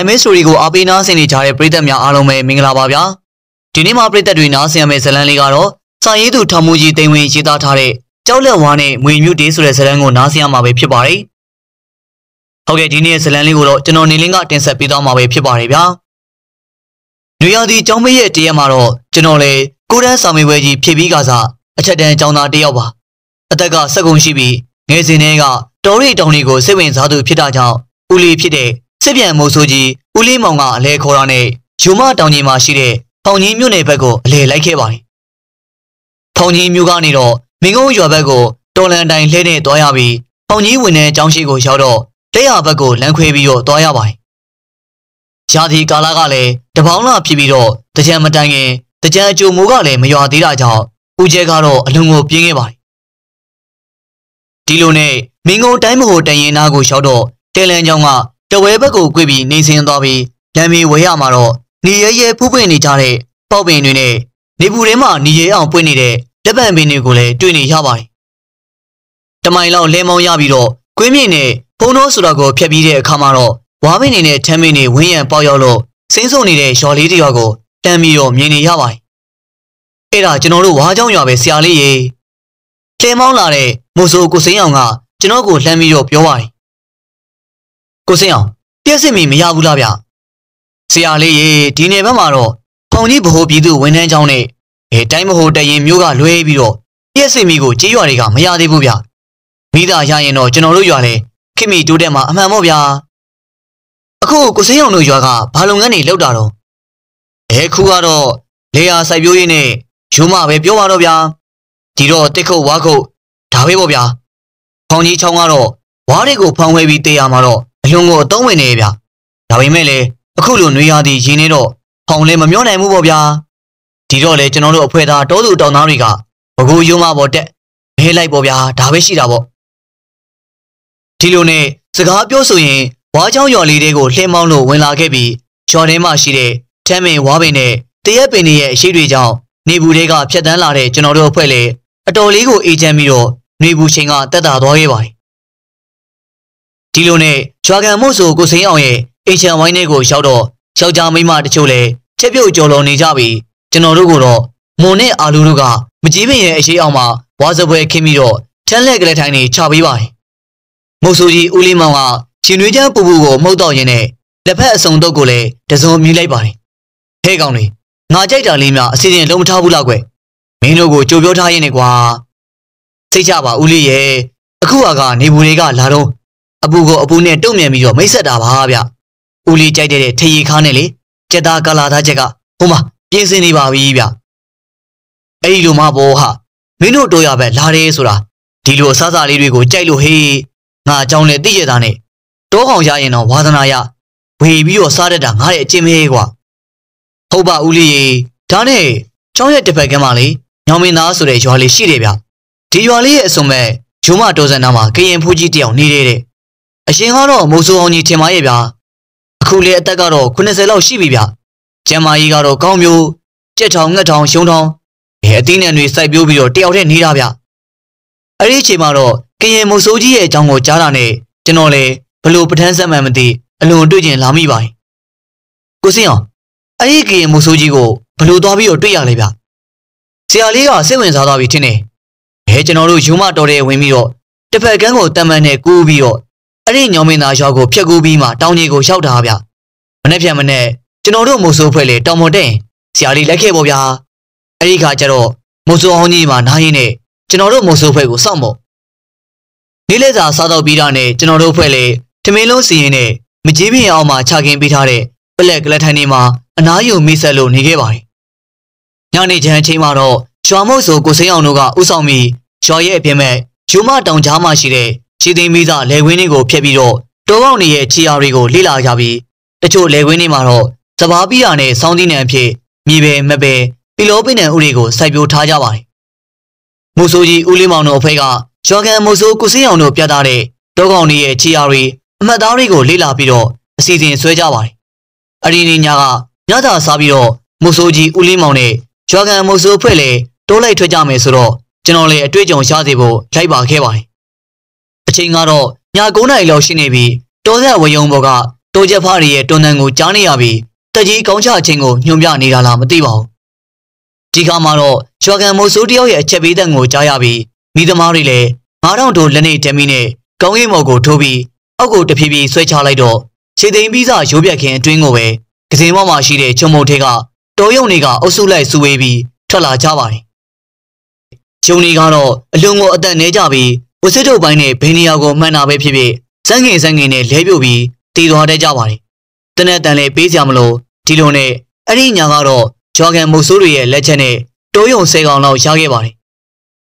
နိုင်မဲစတိုရီကိုအားပေးနားဆင်နေကြတဲ့ပရိသတ်များအားလုံးပဲမင်္ဂလာပါဗျာဒီနေ့မှာပရိသတ်တွေနားဆင်ရမယ့်ဇာတ်လမ်းလေးကတော့စာရေးသူထောင်မူကြီးတိမ်ဝင်ရေးသားထားတဲ့ကြောက်လက်ဝါးနဲ့မွေမြူတေးဆိုတဲ့ဇာတ်လမ်းကိုနားဆင်ရမှာပဲဖြစ်ပါတယ်ဟုတ်ကဲ့ဒီနေ့ဇာတ်လမ်းလေးကိုတော့ကျွန်တော်နေလင်းကတင်ဆက်ပေးသွားမှာပဲဖြစ်ပါတယ်ဗျာနွေရာသီကျောင်းမရဲ့တရက်မှာတော့ကျွန်တော်လေကိုရန်ဆောင်မေပွဲကြီးဖြည့်ပြီးကစားအချက်တန်းကျောင်းသားတယောက်ပါအသက်ကစက်ကုံရှိပြီးငယ်စဉ်တည်းကတော်ရီတောင်တွေကိုစိတ်ဝင်စားသူဖြစ်တာကြောင့်ဦးလေးဖြစ်တဲ့ စစ်ပြန်မိုးဆိုးကြီးဦးလေးမောင်ကအလဲခေါ်တာနဲ့ယူမတောင်ကြီးမှာရှိတဲ့ဖောင်ကြီးမြို့နယ်ဘက်ကိုအလဲလိုက်ခဲ့ပါတယ်။ဖောင်ကြီးမြို့ကနေတော့မင်းကုန်းရွာဘက်ကိုတော်လန်တိုင်လှည့်နဲ့သွားရပြီးဖောင်ကြီးဝင်တဲ့အကြောင်းရှိကိုရောက်တော့လက်ရဘက်ကိုလမ်းခွဲပြီးတော့သွားရပါတယ်။ရာသီကာလကလည်းတပေါင်းလာဖြစ်ပြီးတော့တကြံမတိုင်ခင်တကြံအကျိုမိုးကလည်းမရွာသေးတာကြောင့်ဦးကျဲကတော့အလွန်ကိုပြင်းခဲ့ပါတယ်။ဒီလိုနဲ့မင်းကုန်းတိုင်းမကိုတရင်နာကိုရောက်တော့တဲလန်ချောင်းက တဝဲဘက်ကိုကွေ့ပြီးနေဆင်းသွားပြီးလမ်းမီဝဲရမှာတော့နေရဲရဲဖူးပွင့်နေကြတဲ့ပေါက်ပင်တွေနဲ့နေပူထဲမှာနေရဲအောင်ပွင့်နေတဲ့လက်ပံပင်တွေကိုလည်းတွေ့နေရပါတယ်။တမိုင်လောက်လဲမောင်းရပြီးတော့ကွင်းမြင့်နဲ့ဖုံးတော်ဆိုတာကိုဖျက်ပြီးတဲ့အခါမှာတော့ဝါပင်နေနဲ့ထမ်းမင်းတွေဝင်းရံပေါက်ရောက်လို့စင်းစုံနေတဲ့ရော်လေးတယောက်ကိုတမ်းပြီးတော့မြင်နေရပါတယ်။အဲ့ဒါကျွန်တော်တို့ဝါးချောင်းရွာပဲဆရာလေးရေ။လဲမောင်းလာတဲ့မိုးဆိုးကိုစိမ်းအောင်ကကျွန်တော်ကိုလှမ်းပြီးတော့ပြောပါတယ် ကိုစင်းအောင်ပြည့်စစ်မီမရဘူးလားဗျဆရာလေးရေဒီနယ်ဘက်မှာတော့ဖောင်ကြီးဗဟိုပြည်သူဝန်ထမ်းကျောင်းနဲ့အဲတိုင်းမဟိုတရင်မျိုးကလွဲပြီးတော့ပြည့်စစ်မီကိုကြေးရွာတွေကမရသေးဘူးဗျမိသားရရင်တော့ကျွန်တော်တို့ရွာလဲခင်မီတိုးတက်မှာအမှန်ပေါ့ဗျာအခုကိုစင်းအောင်တို့ရွာကဘာလုပ်ငန်းတွေလုပ်တာတော့အဲခုကတော့လေယာစိုက်ပျိုးရေးနဲ့ယူမပဲပြောပါတော့ဗျာဒီတော့တစ်ခုတ်ဝါခုတ်ဒါပဲပေါ့ဗျာဖောင်ကြီးချောင်းကတော့ဝါးတွေကိုဖောင်ဝဲပြီးတေးရမှာတော့အ လွန်ကိုအသုံးဝင်နေဗျဒါပေမဲ့လေအခုလိုနှွေရသည်ရင်းနေတော့ဖောင်လဲမမျောနိုင်ဘူးပေါ့ဗျာဒီတော့လေကျွန်တော်တို့အဖွဲ့သားတောသူတောင်သားတွေကဘကူယုံမပေါ်တက်မဲလိုက်ပေါ့ဗျာဒါပဲရှိတာပေါ့ဒီလိုနဲ့စကားပြောဆိုရင်ဝါးချောင်းရွာလေးတွေကိုလှင်းမောင်းလို့ဝင်လာခဲ့ပြီးရွာထဲမှာရှိတဲ့ထမ်းမင်ဝါးပင်နဲ့တရက်ပင်တွေရဲ့အရှိတွေကြောင့်နေဘူးတွေကဖြတ်တန်းလာတဲ့ကျွန်တော်တို့အဖွဲ့လေအတော်လေးကိုအေးချမ်းပြီးတော့နေဘူးချိန်ကတက်တာသွားခဲ့ပါတယ် ဒီလိုနဲ့ရွာကန်မို့ဆိုကိုစိမ်းအောင်ရဲ့အိမ်ချံဝိုင်းထဲကိုရောက်တော့ယောက်ျားမိန်းမတချို့လည်းချက်ပြုတ်ကြော်လွန်နေကြပြီးကျွန်တော်တို့ကတော့မွန်နဲ့အာလူတို့ကမကြီးပင်ရဲ့အရှိအောင်မှာဝါစပွဲခင်းပြီးတော့ထန်းလက်ကလေးထိုင်နေချပေးပါတယ်။မုတ်ဆိုကြီးဦးလေးမောင်ကရှင်နွေးချမ်းပူပူကိုမှုတ်တော့ရင်းနဲ့လက်ဖက်အစုံတော့ကိုလည်းတစုံမြည်လိုက်ပါတယ်။ဟဲကောင်လေးငါကြိုက်တာလေးများအစီအစဉ်လုံးမထားဘူးလားကွ။မင်းတို့ကိုကြိုပြောထားရင်းနဲ့ကွာ။စိတ်ချပါဦးလေးရဲ့အခုကနေဘူးတွေကလာတော့ အပူကိုအပူနဲ့တုံ့ပြန်ပြီးတော့မိတ်ဆက်တာပါဗျဦးလေးကြိုက်တဲ့ထရီခါနဲ့လေကြက်သားကလာသားချက်ကဟိုမှာပြင်ဆင်နေပါပြီဗျအဲ့ဒီလိုမှဘောဟာမင်းတို့တို့ရပဲလာတယ်ဆိုတာဒီလိုအစားအစာလေးတွေကိုကြိုက်လို့ဟေးငါအကြောင်းလဲသိရတာနဲ့တောကောင်ရရင်တော့ဝါသနာရဝေပြီးတော့စားတတ်တာငါရဲ့အချင်းမေးကွာဟုတ်ပါဦးလေးရေဒါနဲ့ကျောင်းရဲ့တစ်ဖက်ကမ်းမှာလေညောင်မင်းသားဆိုတဲ့ရွာလေးရှိတယ်ဗျဒီရွာလေးရဲ့အစုံမဲ့ဂျုံမတော်စံနာမှာကရင်ဖူးကြီးတယောက်နေတယ်တဲ့ အရှင်ကတော့မိုးစိုးအောင်ကြီးထင်ပါရဲ့ဗျာအခုလေအသက်ကတော့90လောက်ရှိပြီဗျကျမ်းမာကြီးကတော့ကောင်းမျိုးကြက်ထောင်ငှက်ထောင်ရှုံထောင်အဲအသီးနှံတွေစိုက်ပျိုးပြီးတော့တယောက်တည်းနေတာဗျအဲ့ဒီအချိန်မှာတော့ကရင်မိုးစိုးကြီးရဲ့အကြောင်းကိုကြားတာနဲ့ကျွန်တော်လည်းဘလို့ပထန်းဆက်မှန်မသိအလွန်တွေ့ကျင်လာမိပါတယ်ကိုစင်းအောင်အဲ့ဒီကရင်မိုးစိုးကြီးကိုဘလို့သွားပြီးတော့တွေ့ရလဲဗျဆရာလေးကစိတ်ဝင်စားသွားပြီထင်တယ်ဘဲကျွန်တော်တို့ယူမတော်တဲ့ဝင်ပြီးတော့တစ်ဖက်ကန်းကိုတမန်နဲ့ကူးပြီးတော့ အဲ့ဒီညောင်မင်းသားရွာကိုဖျက်ကူးပြီးမှတောင်ကြီးကိုရောက်တာဗျမနေ့ပြန်မနေ့ကျွန်တော်တို့မိုးဆိုးဖွဲ့လေတောင်ပေါ်တဲ့ဆရာလေးလိုက်ခဲ့ပေါ့ဗျာအဲ့ဒီခါကျတော့မိုးဆိုးအောင်ကြီးမှာနားရင်းနဲ့ကျွန်တော်တို့မိုးဆိုးဖွဲ့ကိုစောင့်ဖို့နေ့လဲစာစားတော့ပြီးတာနဲ့ကျွန်တော်တို့ဖွဲ့လေထမင်းလုံးစီရင်နဲ့မကြီးပင်အောင်မှာခြာခင်ပေးထားတဲ့ပလက်ကလထိုင်နေမှာအနားယူမိဆက်လို့နေခဲ့ပါတယ်ညနေချမ်းချိန်မှာတော့ရွာမုတ်ဆိုကိုစိမ်းအောင်တို့ကဥဆောင်ပြီးရွာရဲ့အပြင်မဲ့ယူမတောင်ကြားမှာရှိတဲ့ ခြေသိမ်းမိသားလယ်ကွင်းတွေကိုဖျက်ပြီးတော့တောကောက်နေရဲ့ခြေရာတွေကိုလေ့လာကြပြီးတချို့လယ်ကွင်းတွေမှာတော့စဘာပီယာနဲ့စောင်းသီးနှံအဖြစ်မြေပဲမပဲပီလောပိနံဥတွေကိုစိုက်ပျိုးထားကြပါတယ်။မုဆိုးကြီးဦးလေးမောင်တို့အဖွဲကရွာကန်မုဆိုးကုစင်းအောင်တို့ပြသတဲ့တောကောက်နေရဲ့ခြေရာတွေအမှတ်သားတွေကိုလေ့လာပြီးတော့အစီအစဉ်ဆွဲကြပါတယ်။အရီနီညာကညသာစားပြီးတော့မုဆိုးကြီးဦးလေးမောင်နဲ့ရွာကန်မုဆိုးဖွဲ့လေတိုးလိုက်ထွက်ကြမယ်ဆိုတော့ကျွန်တော်လည်းအတွေ့အကြုံရစေဖို့လိုက်ပါခဲ့ပါတယ် အချိန်ကတော့ည9နာရီလောက်ရှိနေပြီတောဆက်ဝယုံဘော်ကတိုးချက်ဖားရဲ့တွန်းတန်ကိုကြားနေရပြီးတက်ကြီးကောင်းချခြင်းကိုညွှန်ပြနေတာလားမသိပါဘူးဒီခါမှာတော့ရွာကန်မိုးစိုးတယောက်ရဲ့အချက်ပေးတဲ့ကိုကြားရပြီးမိသမားတွေလည်း9000တိုလက်နေတမီနဲ့ကောင်းကင်မော်ကိုထိုးပြီးအောက်ကိုတဖြည်းဖြည်းဆွဲချလိုက်တော့ခြေသိမ်းပြီးစရိုးပြက်ခင်အတွင်းကိုပဲကစင်မောက်မှာရှိတဲ့ချုံမုံထဲကတော်ရုံတွေကအုပ်စုလိုက်စုဝေးပြီးထွက်လာကြပါတယ်။ဂျုံတွေကတော့အလွန်ကိုအသက်နှဲကြပြီး ဝစစ်ထုတ်ပိုင်းနဲ့ဘယ်နေရာကိုမှန်တာပဲဖြစ်ဖြစ်စန်းငင်စန်းငင်နဲ့လဲပြုတ်ပြီးတည်သွားတတ်ကြပါတယ်။တနက်တန်လေးပေးကြမလို့ဒီလိုနဲ့အဲ့ဒီညာကတော့ဂျော်ဂန်မုတ်ဆိုးတွေရဲ့လက်ချက်နဲ့တိုးယုံဆဲကောင်လောက်ရခဲ့ပါတယ်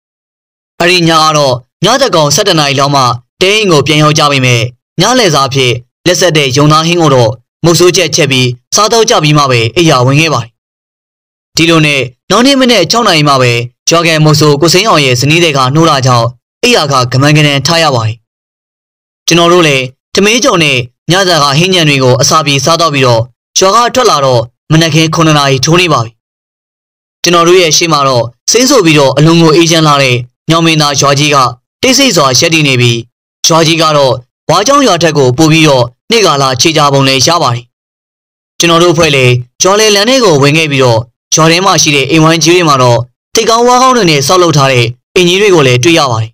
။အဲ့ဒီညာကတော့ညတကောင်၁၇နာရီလောက်မှတဲရင်ကိုပြန်ရောက်ကြပြီမဲ့ညလဲစားဖြစ်လက်ဆက်တဲ့ယုံသားဟင်းကိုတော့မုတ်ဆိုးချက်ချက်ပြီးစားတော့ကြပြီးမှပဲအိယာဝင်ခဲ့ပါတယ်။ဒီလိုနဲ့နောက်နေ့မနေ့6နာရီမှပဲဂျော်ဂန်မုတ်ဆိုးကိုစိမ်းအောင်ရဲ့ဇနီးတွေကနှိုးလာကြောင်း အိယာကဂမန်ကနန်ထားရပါတယ်။ကျွန်တော်တို့လည်းတမင်းကြုံနဲ့ညစာကဟင်းညံတွေကိုအစာပြေစားတော့ပြီးတော့ရွာကထွက်လာတော့မနက်ခင်း9နာရီထိုးနေပါပြီ။ကျွန်တော်တို့ရဲ့ရှေ့မှာတော့စင်းဆိုပြီးတော့အလုံးကိုအေးချမ်းလာတဲ့ညောင်မင်းသားရွာကြီးကတိတ်ဆိတ်စွာရက်တည်နေပြီးရွာကြီးကတော့ဝါကြောင်ရွာထက်ကိုပို့ပြီးတော့နေ့ကလာခြေကြပုံလည်းရပါတယ်။ကျွန်တော်တို့ဖွဲ့လေကျော်လေလန်ထဲကိုဝင်ခဲ့ပြီးတော့ရွာထဲမှာရှိတဲ့အိမ်ဝိုင်းကြီးတွေမှာတော့တိတ်ကောင်းဝါကောင်းတွေနဲ့ဆောက်လုပ်ထားတဲ့အင်ကြီးတွေကိုလည်းတွေ့ရပါတယ်။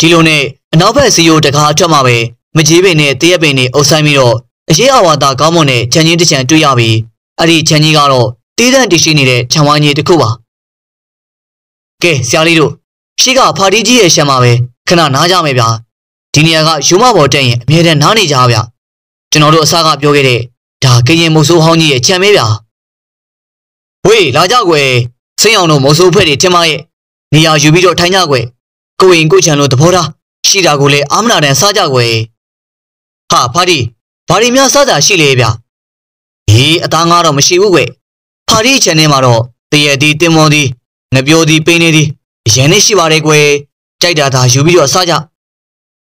ဒီလိုနဲ့အနောက်ဘက်စီယိုတကားအထက်မှာပဲမကြီးပင်နဲ့တရက်ပင်နဲ့အုပ်ဆိုင်ပြီးတော့အရေးအဝါသာကောင်းမွန်တဲ့ခြံကြီးတစ်ခြံတွေ့ရပြီးအဲ့ဒီခြံကြီးကတော့တေးတန့်တရှိနေတဲ့ခြံဝိုင်းကြီးတစ်ခုပါ။ကဲဆရာလေးတို့ရှိကဖာတီကြီးရဲ့ရှမ်းမှာပဲခဏနားကြမယ်ဗျာဒီနေရာကယူမဘော်တက်ရင်အမြဲတမ်းနားနေကြဗျာကျွန်တော်တို့အစကပြောခဲ့တဲ့ဒါကရင်မုတ်ဆိုးဟောင်းကြီးရဲ့ခြံမေးဗျာဝေးလာကြကွယ်စိတ်အောင်တို့မုတ်ဆိုးဖွဲ့တွေထင်မရဲ့နေရာယူပြီးတော့ထိုင်ကြကွယ် ကိုရင်ကိုချံလို့သဘောထားရှိတာကိုလည်းအာမနာတန်စားကြကွယ်ဟာဖာတီဘာဒီများစားတာရှိလေဗျာဟေးအသားငါတော့မရှိဘူးကွယ်ဖာတီခြံထဲမှာတော့တရည်ဒီတင်မော်ဒီငပြိုဒီပိန်းနေဒီအရင်နဲ့ရှိပါတယ်ကွယ်ကြိုက်တာသာယူပြီးတော့စားကြ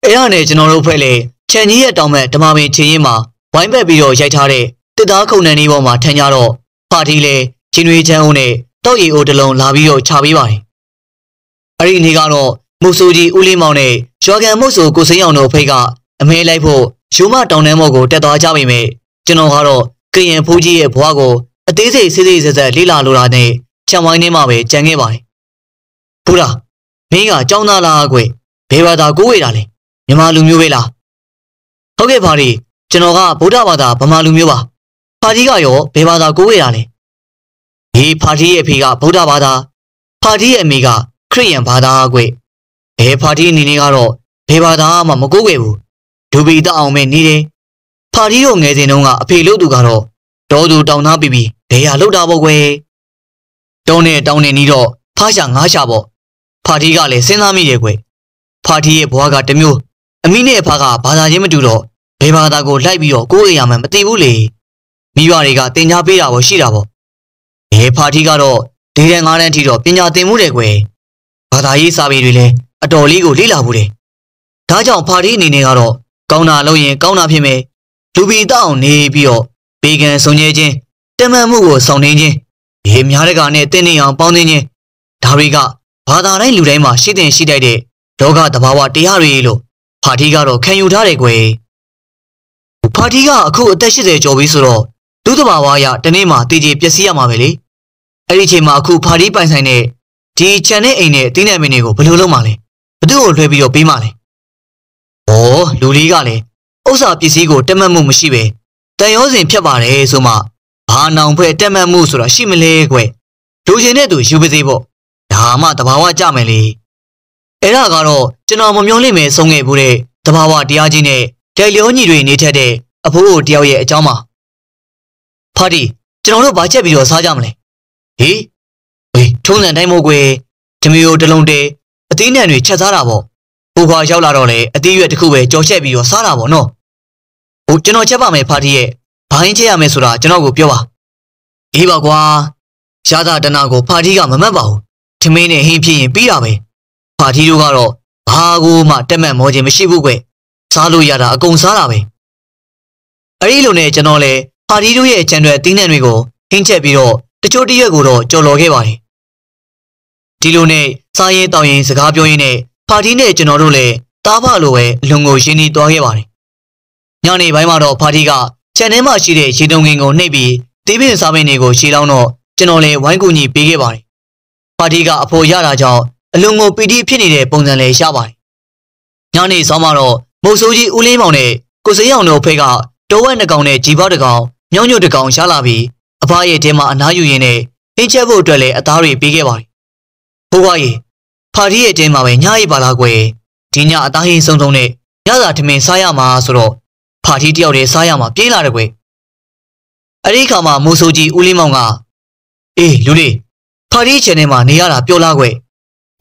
အဲ့ဒါနဲ့ကျွန်တော်တို့ဖွဲ့လေခြံကြီးရဲ့တောင်မဲ့ဓမ္မပင်ချင်းရင်မှာဝိုင်းပက်ပြီးတော့ရိုက်ထားတဲ့တစ်သားခုံနှံလေးပေါ်မှာထန်ကြတော့ဖာတီလေချင်းတွေချမ်းဦးနဲ့တောက်ရီအိုတလုံးလာပြီးတော့ခြာပေးပါတယ်အဲ့ဒီနေ့ကတော့ မုတ်ဆိုကြီးဦးလေးမောင်နဲ့ရွာကန်မုတ်ဆိုကိုစိမ်းအောင်တို့ဖိတ်ကအမဲလိုက်ဖို့ယူမတောင်တန်းဘော်ကိုတက်သွားကြပြီမဲ့ကျွန်တော်ကတော့ကရင်ဖူးကြီးရဲ့ဘွားကိုအသေးစိတ်စစ်စစ်ဆက်ဆက်လေးလာလိုတာနဲ့ခြံဝိုင်းထဲမှာပဲကြံခဲ့ပါတယ်။ဘုရားမင်းကကြောင်းသားလားကွဘယ်ဘာသာကိုးဝေတာလဲမြန်မာလူမျိုးပဲလားဟုတ်ကဲ့ပါဒီကျွန်တော်ကဗုဒ္ဓဘာသာဗမာလူမျိုးပါဖာတီကရောဘယ်ဘာသာကိုးဝေတာလဲဒီဖာတီရဲ့အဖေကဗုဒ္ဓဘာသာဖာတီရဲ့အမေကခရစ်ယာန်ဘာသာကွ ဘယ်ဖာတီအနေနဲ့ကတော့ဘယ်ဘာသာမှမကိုးဝေဘူးဒူဘီတအောင်မဲ့နေတယ်ဖာတီတို့ငယ်စဉ်တုန်းကအဖေလို့သူကတော့ဒေါ်သူတောင်းသားပြီးပြီးဘယ်ရလောက်တာပေါ့ကွယ်တုံးနဲ့တောင်းနေနီးတော့ဖားရှာငားရှာပေါ့ဖာတီကလည်းစဉ်းစားမိတယ်ကွယ်ဖာတီရဲ့ဘွားကတမျိုးအမိနဲ့အဖကဘာသာချင်းမတူတော့ဘယ်ဘာသာကိုလိုက်ပြီးတော့ကိုယ်အိမ်ရမှမသိဘူးလေမိဘတွေကတင် जा ပေးတာပေါ့ရှိတာပေါ့ဘယ်ဖာတီကတော့ဒေးတဲ့ငါးတန်းထိတော့ပညာသင်မှုတယ်ကွယ်ဘာသာရေးစာပေတွေလည်း အတော်လေးကိုလေ့လာမှုတယ်ဒါကြောင့်ဖာတီအနေနဲ့ကတော့ကောင်းတာလုပ်ရင်ကောင်းတာဖြစ်မယ်လူပီတောက်နေပြီးတော့ဘေကန်ဆုံကျဲခြင်းတမန်မှုကိုဆောင်နေခြင်းရေများတဲ့ကနဲ့တင်းနေအောင်ပေါင်းတင်းခြင်းဒါတွေကဘာသာတိုင်းလူတိုင်းမှာရှိတဲ့ရှိတတ်တဲ့လောကသဘာဝတရားတွေလို့ဖာတီကတော့ခံယူထားတယ်ကွယ်ဖာတီကအခုအသက်80ကျော်ပြီဆိုတော့ဒုသဘာဝအရတနေ့မှတည်ကြည်ပျက်စီးရမှာပဲလေအဲ့ဒီချိန်မှာအခုဖာတီပိုင်ဆိုင်တဲ့ဒီခြံတဲ့အိမ်နဲ့တင်းတဲ့မင်းတွေကိုဘယ်လိုလုပ်မှလဲ ဘသူ့ကိုလွှဲပြီးတော့ပေးမှလဲဩလူလေးကလည်းဥစ္စာပစ္စည်းကိုတက်မှတ်မှုမရှိပဲတန်ရောစင်ဖြတ်ပါတယ်ဆိုမှဘာနောင်ဖွဲ့တက်မှတ်မှုဆိုတာရှိမလဲကွယ်လူချင်းတဲ့သူယူပါစေပေါ့ဒါမှတဘာဝကြမယ်လေအဲ့ဒါကတော့ကျွန်တော်မမျောလိမ့်မယ်ဆုံးခဲ့ဘူးတဲ့တဘာဝတရားကြီးနဲ့ဒိုင်လျောညီတွေနေထက်တဲ့အဖိုးကိုတယောက်ရဲ့အကြောင်းပါဖာတီကျွန်တော်တို့ဘာချက်ပြီးတော့စားကြမလဲဟေးဟေးထုံးစံတိုင်းမို့ကွယ်ဓမျိုးတလုံးတဲအ သေးနဲ့တွေချက်စားတာပေါ့ဟိုခွာရောက်လာတော့လေအသေးရွက်တစ်ခုပဲကြော်ချက်ပြီးတော့စားတာပေါ့နော်ဟိုကျွန်တော်ချက်ပါမယ်ဖာတီရဲ့ဘာရင်ချက်ရမယ်ဆိုတာကျွန်တော်ကိုပြောပါအေးပါကွာရသတနာကိုဖာတီကမမှတ်ပါဘူးထမင်းနဲ့ဟင်းဖြစ်ရင်ပြီးတာပဲဖာတီတို့ကတော့ဘာကိုမှတက်မှတ်မောခြင်းမရှိဘူးကွစားလို့ရတာအကုန်စားတာပဲအဲ့ဒီလိုနဲ့ကျွန်တော်လည်းဖာတီတို့ရဲ့ချန်တွေတင်းနှံတွေကိုဟင်းချက်ပြီးတော့တချို့တရက်ကိုတော့ကြော်လော်ခဲ့ပါတယ် ဒီလိုနဲ့စားရင်တောင်းရင်စကားပြောရင်းနဲ့ဖာတီနဲ့ကျွန်တော်တို့လည်းတားဖလိုပဲအလုံကိုရှင်းပြီးသွားခဲ့ပါတယ်ညနေပိုင်းမှာတော့ဖာတီကခြံထဲမှာရှိတဲ့ရေတုံငင်ကိုနှိပ်ပြီးတေးပင်စားပင်တွေကိုရှေးလောင်းတော့ကျွန်တော်လည်းဝိုင်းကူညီပေးခဲ့ပါတယ်။ဖာတီကအဖို့ရတာကြောင့်အလွန်ကိုပီတိဖြစ်နေတဲ့ပုံစံလည်းရပါတယ်။ညနေဆောင်မှာတော့မုတ်ဆိုးကြီးဦးလေးမောင်နဲ့ကိုစိမ်းအောင်တို့ဖိတ်ကတောဝက်နှကောင်နဲ့ជីပေါက်တစ်ကောင်မြောင်းညွတ်တစ်ကောင်ရှားလာပြီးအဖရဲ့တဲမှာအနားယူရင်းနဲ့အင်းချက်ဖို့အတွက်လည်းအသားတွေပေးခဲ့ပါတယ်။ ဘိုးဘွားကြီးဖာတီရဲ့တဲမှာပဲညအိပ်ပါလားကွယ်ဒီညအသားဟင်းဆုံးဆုံးနဲ့ညစာထမင်းစားရမှာဆိုတော့ဖာတီတယောက်တည်းစားရမှာပြေးလာတယ်ကွယ်အဲ့ဒီခါမှာမိုးဆိုးကြီးဦးလေးမောင်ကအေးလူလေးဖာတီချန်ထဲမှာနေရတာပြောလားကွယ်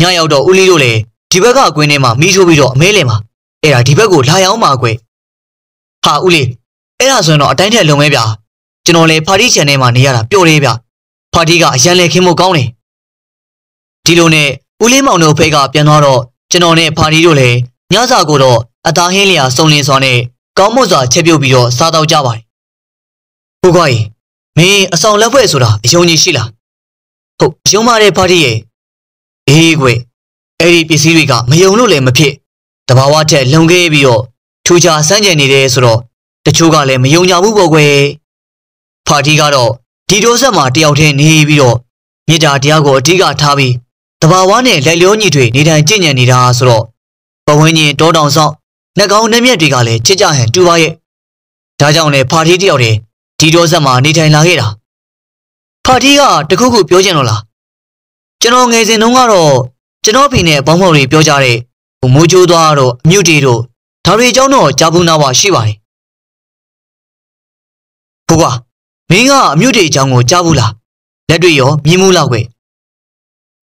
ညရောက်တော့ဦးလေးတို့လည်းဒီဘက်ကအကွင်းထဲမှာမီးထိုးပြီးတော့အမဲလဲမှာအဲ့ဒါဒီဘက်ကိုလာရောက်မှာကွယ်ဟာဦးလေးအဲ့ဒါဆိုရင်တော့အတိုင်းထက်လုံမဲဗျာကျွန်တော်လည်းဖာတီချန်ထဲမှာနေရတာပျော်တယ်ဗျဖာတီကအရန်လဲခင်းဖို့ကောင်းတယ် ဒီလိုနဲ့ဦးလေးမောင်တို့ဖိတ်ကပြန်သွားတော့ကျွန်တော်နဲ့ဖာတီတို့လည်းညစာကိုတော့အသားဟင်းလျာစုံလင်စွာနဲ့ကောင်းမွန်စွာချက်ပြုတ်ပြီးတော့စားတော့ကြပါတယ်။ဟုတ်ကွာကြီးမင်းအဆောင်လက်ဖွဲ့ဆိုတာအယုံကြည်ရှိလား။ဟုတ်ယုံပါတဲ့ဖာတီရဲ့အေးကွအဲ့ဒီပစ္စည်းတွေကမယုံလို့လည်းမဖြစ်တဘာဝထက်လုံခဲ့ပြီးတော့ထူချာစမ်းကြံနေတယ်ဆိုတော့တချို့ကလည်းမယုံကြဘူးပေါ့ကွယ်။ဖာတီကတော့ဒီတိုးဆက်မှာတယောက်တည်းနေပြီးတော့မြစ်တာတရားကိုအဓိကထားပြီး တဘာဝနဲ့လက်လျောညီတွေနေထိုင်ကြင်ညံနေတာဆိုတော့ပဝင်းကြီးတောတောင်ဆောင်နှကောင်းနှမျက်တွေကလည်းချစ်ကြဟန်တူပါရဲ့ဒါကြောင့်လေဖာတီတယောက်တည်းဒီတော်ဆက်မှာနေထိုင်လာခဲ့တာဖာတီကတခုခုပြောချင်လို့လားကျွန်တော်ငယ်စဉ်တုန်းကတော့ကျွန်တော်ဖေနဲ့ဘောင်းမောင်တွေပြောကြတဲ့မိုးကြိုးသွားတော့အမြုပ်တီတို့ဒါတွေအကြောင်းတော့ကြားဘူးနာပါရှိပါတယ်ဘိုးကမင်းကအမြုပ်တီအကြောင်းကိုကြားဘူးလားလက်တွေ့ရောမြင်မှုလောက်ပဲ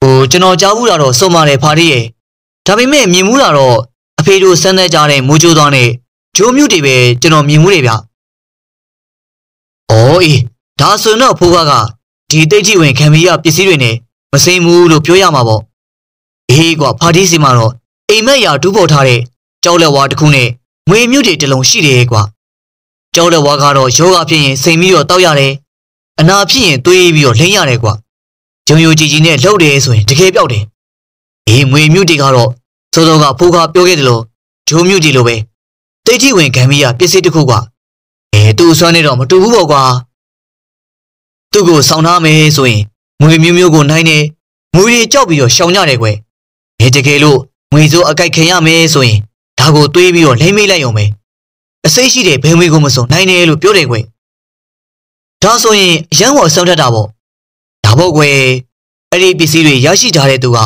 ဟိုကျွန်တော်ကြားဘူးတာတော့စုံပါတယ်ဖာတီရဲ့ဒါပေမဲ့မြင်မှုတာတော့အဖေတို့စမ်းသပ်ကြတဲ့မိုးကြိုးသွားနဲ့ဂျိုးမြုပ်တွေပဲကျွန်တော်မြင်မှုတွေဗျ။အော်အေးဒါဆိုရင်တော့ဖိုးဘကဒီတိတ်ကြီးဝင်ခံမီရပစ္စည်းတွေနဲ့မစိမ့်ဘူးလို့ပြောရမှာပေါ့။အေးကွာဖာတီးစီမှာတော့အိမ်မက်ရာဒူးပေါ်ထားတဲ့ကြောက်လက်ဝါတစ်ခုနဲ့ငွေမြုပ်တွေတစ်လုံးရှိတယ်ကွာ။ကြောက်လက်ဝါကတော့ယောဂဖြစ်ရင်စိမ်ပြီးတော့တောက်ရတယ်။အနာဖြစ်ရင်တွေးပြီးတော့လိမ့်ရတယ်ကွာ။ ဂျုံယိုကြည်ကြီးနဲ့လှုပ်တယ်ဆိုရင်တကယ်ပြောက်တယ်။အေးငွေမြုပ်တွေကတော့စောစောကဖိုးကပြောခဲ့တယ်လို့ဂျိုးမြူတီလိုပဲတိတ်ထိဝင်ခံမိရပစ္စည်းတစ်ခုကအဲသူ့အစွမ်းနဲ့တော့မတူဘူးပေါ့ကွာသူ့ကိုဆောင်းထားမယ်ဆိုရင်ငွေမျိုးမျိုးကိုနိုင်နေငွေတွေကြောက်ပြီးတော့ရှောင်ကြတယ်ကွယ်အဲတကယ်လို့ငွေစိုးအကြိုက်ခင်ရမယ်ဆိုရင်ဒါကိုတွေးပြီးတော့လိမ့်မိလိုက်ရုံပဲအစိတ်ရှိတဲ့ဘယ်ငွေကိုမစုံနိုင်တယ်လို့ပြောတယ်ကွယ်ဒါဆိုရင်ရန်ဝေါ်ဆောင်းတတ်တာပေါ့ ဒါပေါ့ကွယ်အဲ့ဒီပစ္စည်းတွေရရှိထားတဲ့သူက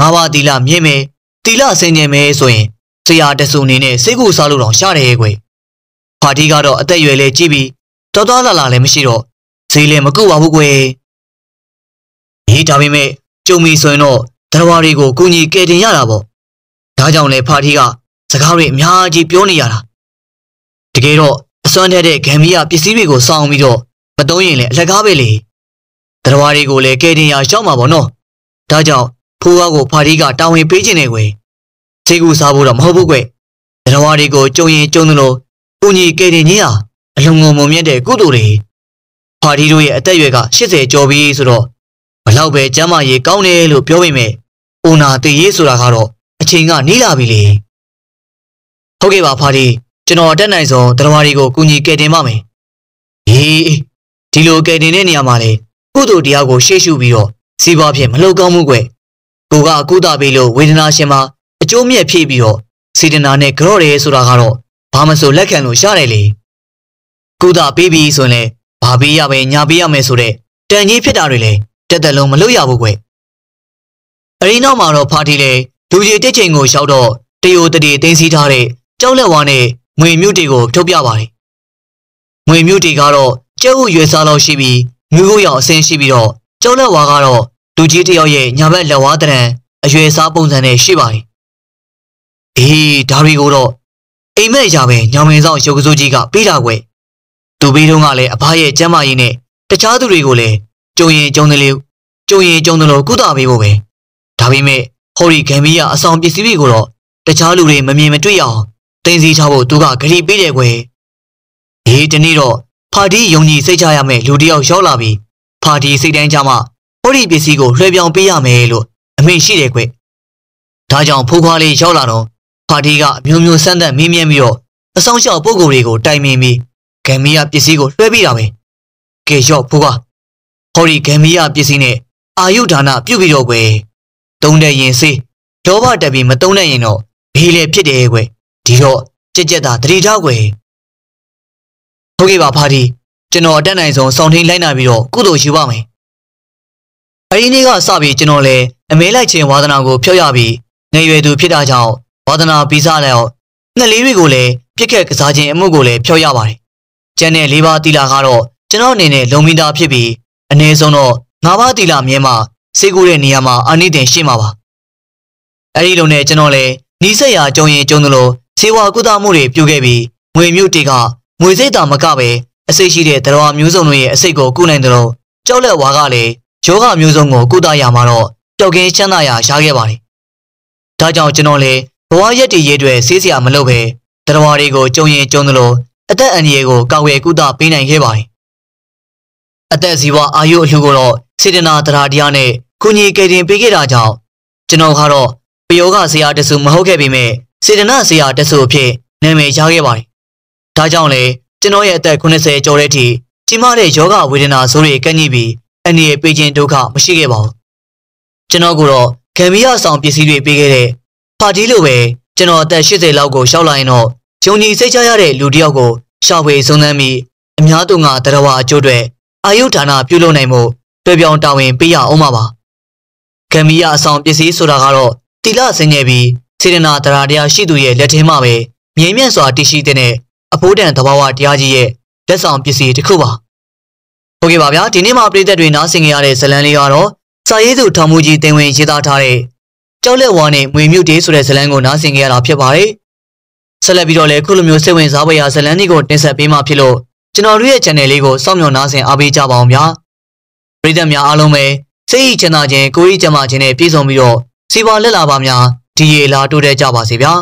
ငါးပါးတီလာမြင့်မယ်တီလာဆင်ကျင်မယ်ဆိုရင်ဆရာတဆူနေနဲ့စိတ်ကူစားလို့တော့ရှားတယ်ကွယ်။ဖာတီကတော့အသက်ရွယ်လဲကြီးပြီးတော်တော်လာလာလည်းမရှိတော့ဈေးလည်းမကုတ်ပါဘူးကွယ်။အေးဒါပေမဲ့ကြုံပြီဆိုရင်တော့တရဝါတွေကိုကူညီကယ်တင်ရတာပေါ့။ဒါကြောင့်လဲဖာတီကစကားတွေအများကြီးပြောနေရတာ။တကယ်တော့အစွမ်းထက်တဲ့ဂမ်ဘီယာပစ္စည်းတွေကိုစောင်းပြီးတော့မတုံးရင်လည်းအလက်ကားပဲလေ။ တရဝါတွေကိုလည်းကယ်တင်ရရှောက်မှာပေါ့နော်။ဒါကြောင့်ဖိုးကားကိုဖာတီကတာဝန်ပေးခြင်းနဲ့ကွယ်ဈေးကူစားဖို့တော့မဟုတ်ဘူးကွ။တရဝါတွေကိုကြုံရင်ကြုံသလိုပုံကြီးကယ်တင်ကြီးဟာအလုံငုံမုံမြတ်တဲ့ကုသိုလ်တွေဖာတီတို့ရဲ့အသက်အရွယ်က80ကျော်ပြီဆိုတော့ဘလောက်ပဲကျမ်းမာရေးကောင်းတယ်လို့ပြောပေမဲ့အိုနာတည်ရေးဆိုတာကတော့အချိန်ကနီးလာပြီလေ။ဟုတ်ကဲ့ပါဖာတီကျွန်တော်တက်နိုင်ဆုံးတရဝါတွေကိုကူညီကယ်တင်ပါမယ်။ဟေးဒီလိုကယ်တင်တဲ့နေရာမှာလေ ကုသိုလ်တရားကိုရှေ့ရှုပြီးတော့စီးပွားဖြင့်မလှုပ်ကောင်းမှုကွယ်ကိုကကုသပေးလို့ဝေဒနာရှင်မှာအကျိုးမြတ်ဖြည့်ပြီးတော့စေတနာနဲ့ကြော့တယ်ဆိုတာကတော့ဘာမဆိုလက်ခံလို့ရတယ်လေကုသပေးပြီးဆိုရင်လည်းဘာပေးရပဲညာပေးရမယ်ဆိုတဲ့တန်ကြီးဖြစ်တာတွေလည်းတက်တက်လုံးမလုပ်ရဘူးကွအရင်နောက်မှာတော့ဖာတီလေလူကြီးတက်ချိန်ကိုရောက်တော့တယိုတတီတင်းစီထားတဲ့ကြောက်လက်ဝါနဲ့ငွေမြုပ်တွေကိုထုတ်ပြပါတယ်ငွေမြုပ်တွေကတော့ကျဲဥရွယ်စားလောက်ရှိပြီး ငွေကိုရောက်အစင်းရှိပြီးတော့ကြောက်လက်ဝါကတော့လူကြီးတယောက်ရဲ့ညာဘက်လက်ဝါးတရံအရွယ်စားပုံစံနဲ့ရှိပါတယ်။အေးဒါတွေကိုတော့အိမ်မက်ရပဲညောင်မင်းဆောင်ရုပ်ကစိုးကြီးကပေးတာကွယ်။သူပြီးတော့ကလည်းအဖရဲ့ကျမ်းမာရေးနဲ့တခြားသူတွေကိုလည်းကြုံရင်ကြုံတယ်လို့ကြုံရင်ကြုံတယ်လို့ကုသပေးဖို့ပဲ။ဒါပေမဲ့ဟော်ရီဂမ်ဘီယာအဆောင်ပစ္စည်းတွေကိုတော့တခြားလူတွေမမြင်မတွေ့အောင်တင်စီချဖို့သူကဂရီပေးတယ်ကွယ်။ဒီတနေ့တော့ ဖာတီယုံကြည်စိတ်ချရမယ်လူတယောက်ရောက်လာပြီးဖာတီစိတ်တိုင်းချမှဟော်ဒီပစ္စည်းကိုလွှဲပြောင်းပေးရမယ်လို့အမိန့်ရှိတယ်ကွ။ဒါကြောင့်ဖိုးခွားလေးရောက်လာတော့ဖာတီကအမျိုးမျိုးစမ်းသပ်မင်းမြန်းပြီးတော့အဆောင်ရှောက်ပုံကိုယ်တွေကိုတိုင်ပင်ပြီးဂမ်မီယာပစ္စည်းကိုလွှဲပေးတာပဲကဲရော့ဖိုးကဟော်ဒီဂမ်မီယာပစ္စည်းနဲ့အာယုဒါနပြုတ်ပြီးတော့ကွယ်တုံးတဲ့ရင်စေးလောဘတက်ပြီးမတုံးတဲ့ရင်တော့ဘေးလေဖြစ်တယ်ကွယ်ဒီတော့ကြက်ကြက်သာတတိထားကွယ် ဟုတ်ကဲ့ပါဖာဒီကျွန်တော်အတက်နိုင်ဆုံးစောင့်ထိန်လိုက်နိုင်ပြီးတော့ကုသိုလ်ယူပါမယ်အရင်နေ့ကစပြီးကျွန်တော်လည်းအမဲလိုက်ခြင်းဝါသနာကိုဖျောက်ရပြီးငယ်ရွယ်သူဖြစ်တာကြောင့်ဝါသနာပြီးစားလိုက်အောင်ငှက်လေးတွေကိုလည်းပြစ်ခက်ကစားခြင်းအမှုကိုလည်းဖျောက်ရပါတယ်ကျန်တဲ့၄ပါးတီလာကတော့ကျွန်တော်အနေနဲ့လုံမီတာဖြစ်ပြီးအနည်းဆုံးတော့၅ပါးတီလာမြဲမှစေကူတဲ့နေရာမှာအာနိသင်ရှိမှာပါအဲဒီလိုနဲ့ကျွန်တော်လည်းနီးစက်ရာကြုံရင်ကြုံသလိုစေဝါကုသမှုတွေပြုခဲ့ပြီးငွေမျိုးတေက ငွေစိတ်တာမကပဲအစိတ်ရှိတဲ့တရားမျိုးစုံတို့ရဲ့အစိတ်ကိုကုနိုင်တယ်လို့ကြောက်လက်ဝါကလည်းယောဂမျိုးစုံကိုကုသရမှာတော့ပျောက်ကင်းချမ်းသာရာရခဲ့ပါတယ်။ဒါကြောင့်ကျွန်တော်လည်းဘဝရက်တည်ရေးတွေဆေးစရာမလုပ်ပဲတရားတွေကိုကြုံရင်ကြုံသလိုအသက်အန္တရာယ်ကိုကာဝယ်ကုသပေးနိုင်ခဲ့ပါတယ်။အသက်ဇီဝအာယုအလှကိုတော့စေတနာတရားတရားနဲ့ကုညီကယ်တင်ပေးခဲ့တာကြောင့်ကျွန်တော်ကတော့ပယောဂဆရာတဆူမဟုတ်ခဲ့ပေမဲ့စေတနာဆရာတဆူအဖြစ်နာမည်ရခဲ့ပါတယ်။ ဒါကြောင့်လေကျွန်တော်ရဲ့အသက်80ကျော်တဲ့အထိကြီးမားတဲ့ယောဂဝေဒနာဆိုးတွေကန့်ညိပြီးအနေနဲ့ပေးခြင်းဒုက္ခမရှိခဲ့ပါဘူး။ကျွန်တော်ကတော့ဂမ်ဘီယာဆောင်ပစ္စည်းတွေပေးခဲ့တဲ့ပါတီလိုပဲကျွန်တော်အသက်80လောက်ကိုရှောက်လာရင်တော့ဂျုံကြီးစိတ်ချရတဲ့လူတစ်ယောက်ကိုရှောက်ဝေစုံစမ်းပြီးအများသူငါတရားဝအကျိုးတွေအာယုဌာနပြုလုပ်နိုင်မှုတွေ့ပြောင်းတာဝန်ပေးရအောင်ပါပါ။ဂမ်ဘီယာအဆောင်ပစ္စည်းဆိုတာကတော့တီလဆင်းရဲပြီးစေတနာတရားတရားရှိသူရဲ့လက်ထဲမှာပဲမြင်းမြတ်စွာတည်ရှိတဲ့ အဖိုးတန်သဘာဝတရားကြီးရဲ့လက်ဆောင်ပစ္စည်းတစ်ခုပါဟုတ်ကဲ့ပါဗျာဒီနေ့မှာပြည်သက်တွေနားဆင်ကြရတဲ့ဇလံလေးကတော့စာရေးသူထောင်မူကြီးတင်ဝင်ရေးသားထားတဲ့ကြောက်လက်ဝါနဲ့မွေမြုပ်တေးဆိုတဲ့ဇလံကိုနားဆင်ကြရတာဖြစ်ပါတယ်ဆက်လက်ပြီးတော့လည်းခုလိုမျိုးစိတ်ဝင်စားဖွယ်ရာဇလံတွေကိုတင်ဆက်ပေးမှဖြစ်လို့ကျွန်တော်တို့ရဲ့ channel လေးကိုစောင့်မျှော်နားဆင်အားပေးကြပါအောင်ဗျာပြည်သက်များအားလုံးပဲစိတ်ဤချမ်းသာခြင်းကိုယ်ဤကျန်းမာခြင်းနဲ့ပြည့်စုံပြီးတော့စီပါလက်လာပါများဒီရေလာတိုးတဲ့ကြပါစေဗျာ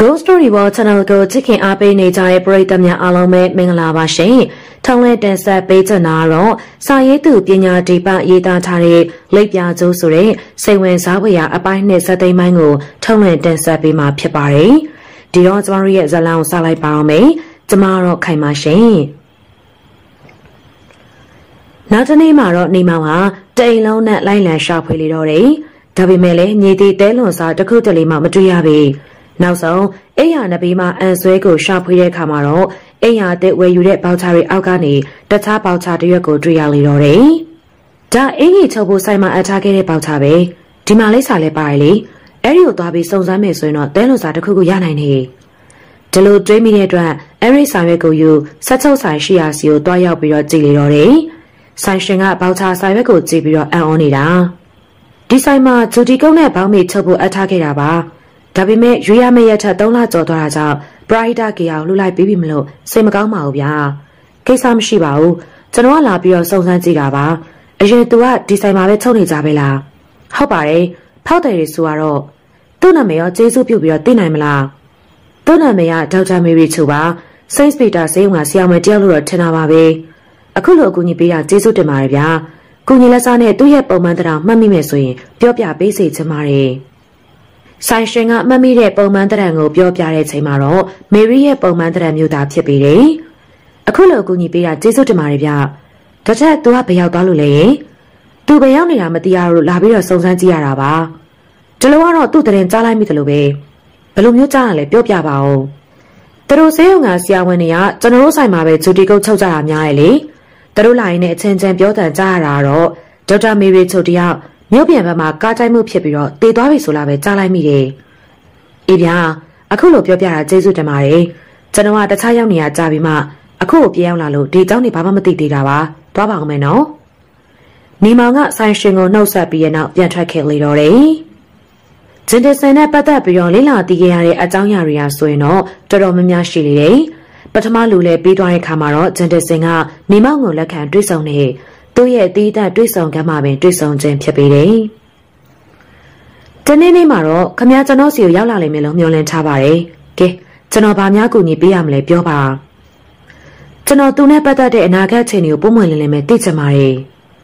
Ghost Story World Channel ကိုချစ်ခင်အားပေးနေကြတဲ့ပရိသတ်များအားလုံးပဲမင်္ဂလာပါရှင်။ထောင်လဲတင်ဆက်ပေးချင်တာကတော့စာရေးသူပညာဒီပရေးသားထားတဲ့လိပ်ပြကျိုးဆိုတဲ့စိတ်ဝင်စားဖွယ်ရာအပိုင်းနဲ့စက်သိမ်းပိုင်းကိုထောင်လဲတင်ဆက်ပေးမှာဖြစ်ပါတယ်။ဒီတော့ကျမတို့ရဲ့ဇာတ်လမ်းကိုစလိုက်ပါအောင်မယ်။ကျမတော့ခိုင်ပါရှင်။ နောက်တနေ့မှာတော့နေမောင်ဟာတိမ်လုံးနဲ့လိုက်လံရှာဖွေလေတော့တယ်။ဒါပေမဲ့လည်းမြေတီတဲလွန်စာတစ်ခုတလေမှမတွေ့ရပေ။နောက်ဆုံးအိယာနဘေးမှာအန်ဆွဲကိုရှာဖွေတဲ့အခါမှာတော့အိယာအစ်ဝယ်ယူတဲ့ပေါချာတွေအောက်ကနေတခြားပေါချာတစ်ရွက်ကိုတွေ့ရလေတော့တယ်။ဒါအင်ကြီးချုပ်ဖို့ဆိုင်မှာအထားခဲ့တဲ့ပေါချာပဲ။ဒီမှာလိပ်စာလဲပါရလေ။အဲ့ဒီကိုသွားပြီးစုံစမ်းမယ်ဆိုရင်တော့တဲလွန်စာတစ်ခုခုရနိုင်နေ။ဒီလိုတွေးမိတဲ့အတွက်အဲ့ဒီစာရွက်ကိုယူဆက်ချုပ်ဆိုင်ရှိရာစီကိုတွားရောက်ပြီးတော့ကြည့်လေတော့တယ်။ ဆိုင်ရှင်ကပေါချာစာရွက်ကိုကြည့်ပြီးတော့အံ့ဩနေတာ။ဒီဆိုင်မှာဂျူတီကုန်းနဲ့ဘောင်းမေချုပ်ဖို့အထားခဲ့တာပါ။ဒါပေမဲ့ရွေးရမယ့်ရက်ထက်3လကျော်သွားတာကြောင့်ပရိုက်တာကေအောင်လှူလိုက်ပြီးပြီမလို့စိတ်မကောင်းပါဘူးဗျာကိစ္စမရှိပါဘူးကျွန်တော်ကလာပြီးတော့စုံစမ်းကြည့်တာပါအရင်သူကဒီဆိုင်မှာပဲချုပ်နေကြပဲလားဟုတ်ပါတယ်ဖောက်တယ်တွေဆိုတော့သူ့နာမည်ရောကျေးဇူးပြုပြီးတော့သိနိုင်မလားသူ့နာမည်ကဒေါက်တာမေရီချူပါစိန့်စပီတာဆေးရုံကဆရာမတယောက်လို့တော့ထင်တာပါပဲ အခုလိုအကူအညီပေးတာကျေးဇူးတင်ပါတယ်ဗျာကုညီလက်စားနဲ့သူ့ရဲ့ပုံမှန်တရားမှတ်မိမယ်ဆိုရင်ပြောပြပေးစေချင်ပါတယ်ဆိုင်ရှင်ကအမှတ်မိတဲ့ပုံမှန်တရံကိုပြောပြတဲ့ချိန်မှာတော့မေရီရဲ့ပုံမှန်တရံမျိုးသားဖြစ်ပြီးတယ်။အခုလိုအကူအညီပေးတာကျေးဇူးတင်ပါတယ်ဗျ။ဒါချက် तू ကဘယ်ရောက်သွားလို့လဲ။ तू ဘယ်ရောက်နေတာမသိရတော့လာပြီးတော့စုံစမ်းကြည့်ရတာပါ။ဒီလိုကတော့သူ့တရင်ကြားလိုက်မိတယ်လို့ပဲ။ဘယ်လိုမျိုးကြားရလဲပြောပြပါဦး။သူတို့ဆေးရုံကဆရာဝန်တွေကကျွန်တော်တို့ဆိုင်မှာပဲဂျူတီကုတ်ချုပ်ကြတာများရဲ့လေ။ သူတို့လာရင်လည်းအချင်းချင်းပြောတန်ကြရတာတော့ဒေါက်တာမေရီချုပ်တယောက်မြို့ပြန်ဘက်မှာကားတိုက်မှုဖြစ်ပြီးတော့တည်သွားပြီဆိုလာပဲကြားလိုက်မိတယ်။အေးဗျာအခုလိုပြောပြတာကျေးဇူးတင်ပါတယ်။ကျွန်တော်ကတခြားရောက်နေရကြပြီမှအခုကိုပြန်ရောက်လာလို့ဒီအကြောင်းတွေဘာမှမသိသေးတာပါ။သွားပါအောင်မယ်နော်။နေမောင်ကဆိုင်ရှင်ကိုနှုတ်ဆက်ပြီးရနောက်ပြန်ထွက်ခဲ့လေတော့တယ်။ဂျင်တဆန်နဲ့ပတ်သက်ပြီးတော့လေးလာတည်ခဲ့ရတဲ့အကြောင်းအရာတွေကဆိုရင်တော့တော်တော်များများရှိလေတယ်။ ပထမလူလဲပြီးသွားတဲ့ခါမှာတော့ဂျင်တဆန်ကနေမောင်ကိုလက်ခံတွေ့ဆုံနေသူ့ရဲ့အသီးသန့်တွေ့ဆုံကမ်းမှာပင်တွေ့ဆုံခြင်းဖြစ်ပေတယ်။တနေ့နေ့မှာတော့ခမည်းကျွန်တော်စီကိုရောက်လာလိမ့်မယ်လို့မျှော်လင့်ထားပါတယ်။ကဲကျွန်တော်ဗာများကူညီပေးရမလဲပြောပါ။ကျွန်တော်သူနဲ့ပတ်သက်တဲ့အနာဂတ်ချိန်တွေကိုပုံမှန်လင်းလင်းပဲသိချင်ပါတယ်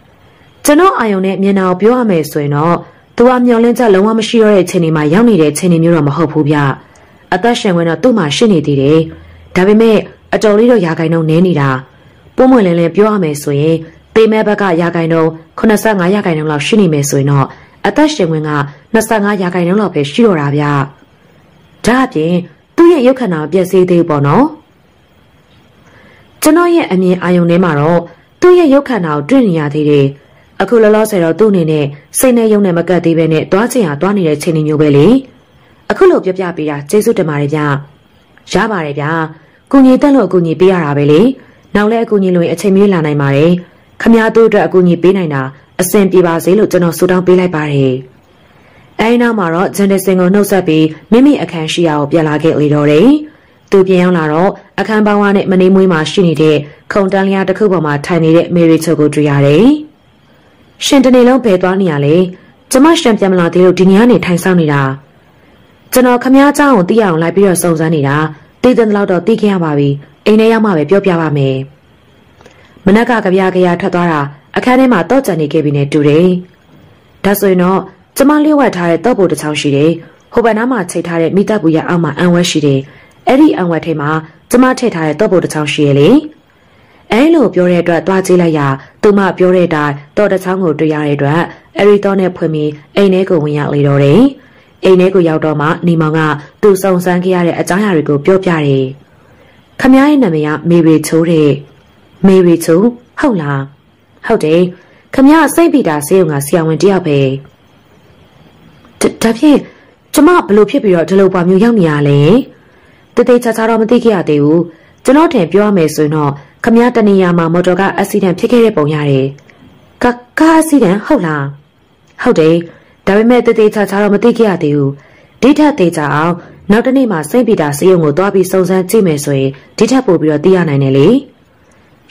။ကျွန်တော်အာယုံနဲ့မျက်နှာကိုပြောရမယ်ဆိုရင်တော့သူကမျောလင်းချက်လုံးဝမရှိတော့တဲ့ချိန်တွေမှာရောက်နေတဲ့ချိန်တွေမျိုးတော့မဟုတ်ဘူးဗျ။အသက်ရှင်ဝင်တော့သူ့မှာရှိနေသေးတယ်။ ဒါပေမဲ့အတော်လေးတော့ယာကိုင်တော့နင်းနေတာ။ပုံမှန်လင်းလင်းပြောရမယ်ဆိုရင်သေမဲ့ဘက်ကရာခိုင်နှုန်း85ရာခိုင်နှုန်းလောက်ရှိနေမယ်ဆိုရင်တော့အသက်ရှင်ဝင်က25ရာခိုင်နှုန်းလောက်ပဲရှိတော့တာဗျ။ဒါအပြင်သူ့ရဲ့ရုပ်ခန္ဓာပြည့်စည်သေးပေါ့နော်။ကျွန်တော်ရဲ့အမြင်အာရုံထဲမှာတော့သူ့ရဲ့ရုပ်ခန္ဓာကိုတွေ့နေရသေးတယ်။အခုလောလောဆယ်တော့သူ့အနေနဲ့စိတ်နဲ့ယုံနဲ့မကတ်သေးပဲနဲ့တွားချင်ဟာတွားနေတဲ့ချိန်မျိုးပဲလေ။အခုလိုပြပြပေးတာကျေးဇူးတင်ပါတယ်ဗျ။ရပါတယ်ဗျ။ ကုညီတက်လို့အကူညီပေးရတာပဲလေ။နောက်လည်းအကူညီလို့အချိန်မေးလာနိုင်ပါတယ်။ခမရတို့အတွက်အကူအညီပေးနိုင်တာအဆင်ပြေပါစေလို့ကျွန်တော်ဆုတောင်းပေးလိုက်ပါတယ်။အဲဒီနောက်မှာတော့ဂျန်ဒစင်ကိုနှုတ်ဆက်ပြီးမိမိအခန်းရှိရာကိုပြန်လာခဲ့လေတော့တယ်။သူပြန်ရောက်လာတော့အခန်းပေါင်းဝါနဲ့မနေမွေးမှာရှိနေတဲ့ခုံတန်းလျာတစ်ခုပေါ်မှာထိုင်နေတဲ့မေရီချိုကိုတွေ့ရတယ်။ရှင်တနေ့လုံးဘယ်သွားနေရလဲ။ကျမရှင်ပြန်မလာသေးလို့ဒီညနေထိုင်ဆောင်နေတာ။ကျွန်တော်ခမားเจ้าကိုသိရအောင်လိုက်ပြီးတော့စုံစမ်းနေတာ။ တည်တဲ့လောက်တော့သိခဲ့ရပါပြီ။အိမ်ထဲရောက်မှပဲပြောပြပါမယ်။မနက်ကကြပြကြရထွက်သွားတာအခန်းထဲမှာတော့ကြံနေခဲ့ပြီးနေတူတယ်။ဒါဆိုရင်တော့ကျမလျှို့ဝှက်ထားတဲ့တော့ပိုတစ်ချောင်းရှိတယ်။ဟိုဘက်နားမှာချိတ်ထားတဲ့မိတပ်ပူရအောက်မှာအံဝဲရှိတယ်။အဲ့ဒီအံဝဲထဲမှာကျမထည့်ထားတဲ့တော့ပိုတစ်ချောင်းရှိရလေ။အဲလိုပြောတဲ့အတွက်သွားကြည့်လိုက်ရသူမပြောတဲ့အတိုင်းတော့တစ်ချောင်းကိုတွေ့ရတဲ့အတွက်အရီတော့နဲ့ဖွင့်ပြီးအိမ်ထဲကိုဝင်ရောက်လေတော့တယ်။ အိမ်ထဲကိုရောက်တော့မှနေမောင်ကသူ့စုံစမ်းခဲ့ရတဲ့အကြောင်းအရာတွေကိုပြောပြတယ်။ခမရဲ့နာမည်ကမေရီချိုးတဲ့မေရီချူဟုတ်လားဟုတ်တယ်ခမရစိတ်ပီတာဆေးရုံကဆရာဝန်တယောက်ပဲဒါဖြင့်ကျမဘလို့ဖြစ်ပြီးတော့ဒီလိုပွားမျိုးရောက်နေရလဲတသေးချာချာတော့မသိခဲ့ရသေးဘူးကျွန်တော်ထင်ပြောရမယ်ဆိုရင်တော့ခမရတနေရာမှာမော်တော်ကားအက်ဆီဒန့်ဖြစ်ခဲ့တဲ့ပုံရတယ်ကကားအက်ဆီဒန့်ဟုတ်လားဟုတ်တယ် ဒါပေမဲ့တသေးချာချာတော့မသိခဲ့ရသေးဘူးဒီထက်သေးချာအောင်နောက်တနေ့မှာစိတ်ပီတာဆေးရုံကိုသွားပြီးစုံစမ်းကြည့်မယ်ဆိုရင်ဒီထက်ပိုပြီးတော့သိရနိုင်တယ်လေ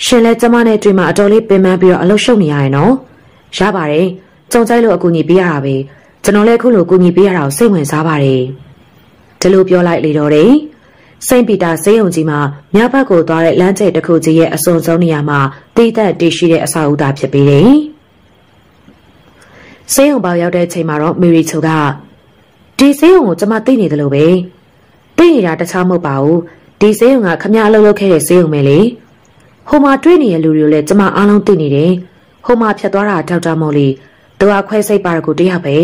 ရှင်လဲကျမနဲ့တွေ့မှအတော်လေးပင်ပန်းပြီးတော့အလုပ်ရှုပ်နေရရင်နော်ရပါတယ်ကြုံကြိုက်လို့အကူအညီပေးရတာပဲကျွန်တော်လည်းအခုလိုကူညီပေးရတာကိုစိတ်ဝင်စားပါတယ်ဒီလိုပြောလိုက်လေတော့တယ်စိန့်ပီတာစေယုံကြီးမှာမြဘက်ကိုသွားတဲ့လမ်းကျိတ်တစ်ခုကြီးရဲ့အစွန်ဆုံးနေရာမှာတိတ်တက်တည်ရှိတဲ့အဆောက်အဦသားဖြစ်ပေတယ် စေယုံပေါရောက်တဲ့အချိန်မှာတော့မေရီချိုကဒီစေယုံကိုကျမသိနေတယ်လို့ပဲသိနေတာတခြားမဟုတ်ပါဘူးဒီစေယုံကခမရအလုပ်လုပ်ခဲ့တဲ့စေယုံပဲလေဟိုမှာတွေ့နေတဲ့လူတွေကိုလည်းကျမအားလုံးသိနေတယ်ဟိုမှာဖြတ်သွားတာဒေါက်တာမော်လီသူကခွဲစိတ်ပါရကိုတယောက်ပဲ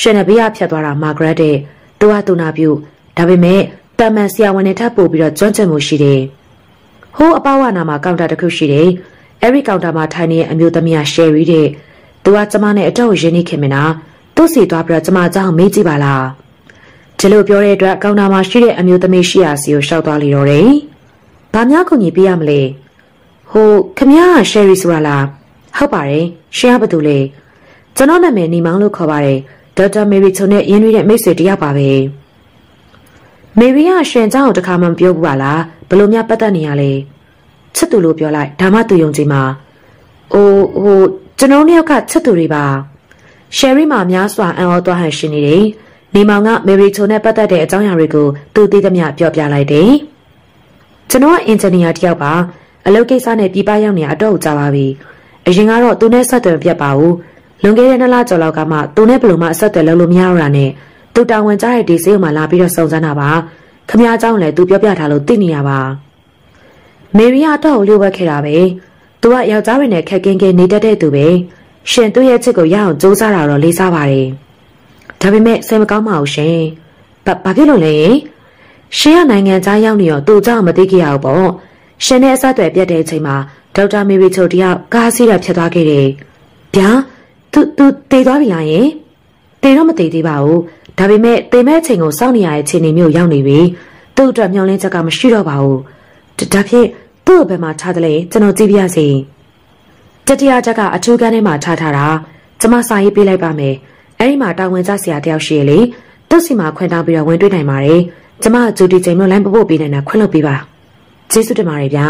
ရှင်နဘေးကဖြတ်သွားတာမာဂရက်တဲ့သူကသူနာပြုဒါပေမဲ့တမန်ဆရာဝန်နဲ့ထပ်ပို့ပြီးတော့ကျွမ်းကျင်မှုရှိတယ်ဟိုးအပဝနာမှာကောင်တာတစ်ခုရှိတယ်အဲ့ဒီကောင်တာမှာထိုင်နေတဲ့အမျိုးသမီးကရှယ်ရီတဲ့ သူကကျမနဲ့အတော့ရင်းနှီးခင်မနာသူ့စီသွားပြီးတော့ကျမအကြောင်းမေးကြည့်ပါလားဒီလိုပြောတဲ့အတွက်ကောင်တာမှာရှိတဲ့အမျိုးသမီးရှိရာစီကိုရှောက်သွားလိတော့တယ်။ဘာများခုညီပေးရမလဲ။ဟိုခမရရှယ်ရီဆိုတာလား။ဟုတ်ပါတယ်။ရှင်ကဘာတူလဲ။ကျွန်တော်နာမည်နီမောင်လို့ခေါ်ပါတယ်။ဒေါက်တာမေရီချုံနဲ့ရင်းနှီးတဲ့မိတ်ဆွေတယောက်ပါပဲ။မေရီကရှင်เจ้าကိုတခါမှမပြောဘူးပါလား။ဘလို့များပတ်သက်နေရလဲ။ချစ်သူလို့ပြောလိုက်ဒါမှသူယုံကြည်မှာ။အိုးဟို ကျွန်တော်တို့ယောက်ကချစ်သူတွေပါ။ရှယ်ရီမှာများစွာအံ့ဩသွားဟန်ရှင်နေတယ်။နေမောင်ကမေရီချိုနဲ့ပတ်သက်တဲ့အကြောင်းအရာတွေကိုသူသိသမျှပြောပြလိုက်တယ်။ကျွန်တော်ကအင်ဂျင်နီယာတယောက်ပါ။အလုပ်ကိစ္စနဲ့ပြည်ပရောက်နေအတော့ကြာပါပြီ။အရင်ကတော့သူနဲ့ဆက်သွယ်ပြတ်ပါဘူး။လွန်ခဲ့တဲ့နှစ်လကျော်လောက်ကမှသူနဲ့ဘယ်လိုမှအဆက်အသွယ်လုပ်လို့မရတော့တာနဲ့သူတာဝန်ကျတဲ့ဒီစေးုံမှာလာပြီးတော့စုံစမ်းတာပါ။ခမ ्या เจ้าလည်းသူပြောပြထားလို့သိနေရပါ။မေရီယာတော့လျှို့ဝှက်ခဲ့တာပဲ။ ။ "तू ကယောက်ျားတွေနဲ့ခက်ကင်းကင်းနေတတ်တဲ့သူပဲ။ရှင်သူ့ရဲ့ချစ်ကိုရအောင်စူးစမ်းတာတော့လေးစားပါတယ်။ဒါပေမဲ့စိတ်မကောင်းပါဘူးရှင်။ဘာဘာဖြစ်လို့လဲရင်ရှင်ကနိုင်ငံသားရောက်နေတော့သူ့ကြောင့်မသိကြရဘူးပေါ့။ရှင်နဲ့အဆက်အသွယ်ပြတ်တဲ့အချိန်မှာဒေါက်တာမေရီချိုတယောက်ကားစီးတာဖြတ်သွားခဲ့တယ်။ဗျာသူသူတည်သွားပြီလားယင်။တည်တော့မတည်သေးပါဘူး။ဒါပေမဲ့တည်မဲ့အချိန်ကိုစောင့်နေရတဲ့ခြေနေမျိုးရောက်နေပြီ။သူ့အတွက်မျှော်လင့်ချက်ကမရှိတော့ပါဘူး။ဒါဖြင့် သူ့ဘယ်မှာထားတယ်လဲကျွန်တော်ကြည့်ပြရစီ။တတိယချက်ကအထူးကန်းထဲမှာထားထားတာကျမစာရေးပေးလိုက်ပါမယ်။အဲဒီမှာတာဝန်ကျဆရာတယောက်ရှိရလေ။သူ့စီမှာခွင့်တောင်းပြီးတော့ဝင်တွေ့နိုင်ပါတယ်။ကျမဂျူတီချိန်မျိုးလိုင်းပပို့ပေးနေတာခွင့်လုပ်ပေးပါ။ကျေးဇူးတင်ပါတယ်ဗျာ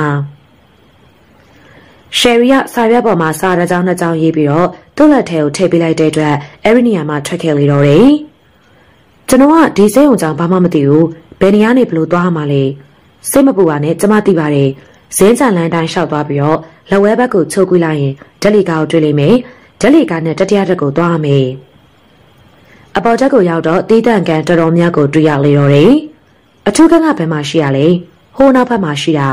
။ရှယ်ရီကစာရွက်ပေါ်မှာစာတစ်ကြောင်းနှစ်ကြောင်းရေးပြီးတော့သူ့လက်ထဲကိုထည့်ပေးလိုက်တဲ့အတွက်အဲဒီနေရာမှာထွက်ခဲ့လေတော့တယ်။ကျွန်တော်ကဒီစိတ်ုံကြောင့်ဘာမှမသိဘူး။ဘယ်နေရာနေဘလို့သွားမှလဲ။စိတ်မပူပါနဲ့ကျမသိပါတယ်။ ဇင်းချန်လန်းတိုင်းလျှောက်သွားပြီးတော့လက်ဝဲဘက်ကိုချုပ်ကွေးလိုက်ရင်ဒက်လီကာကိုတွေ့လိမ့်မယ်။ဒက်လီကာနဲ့တတိယတက်ကိုသွားရမယ်။အပေါ်ချက်ကိုရောက်တော့တီးတန့်ကန်တော်တော်များကိုတွေ့ရလေတော့တယ်။အထူးကန်းကဘယ်မှာရှိရလဲ။ဟိုးနောက်ဘက်မှာရှိတာ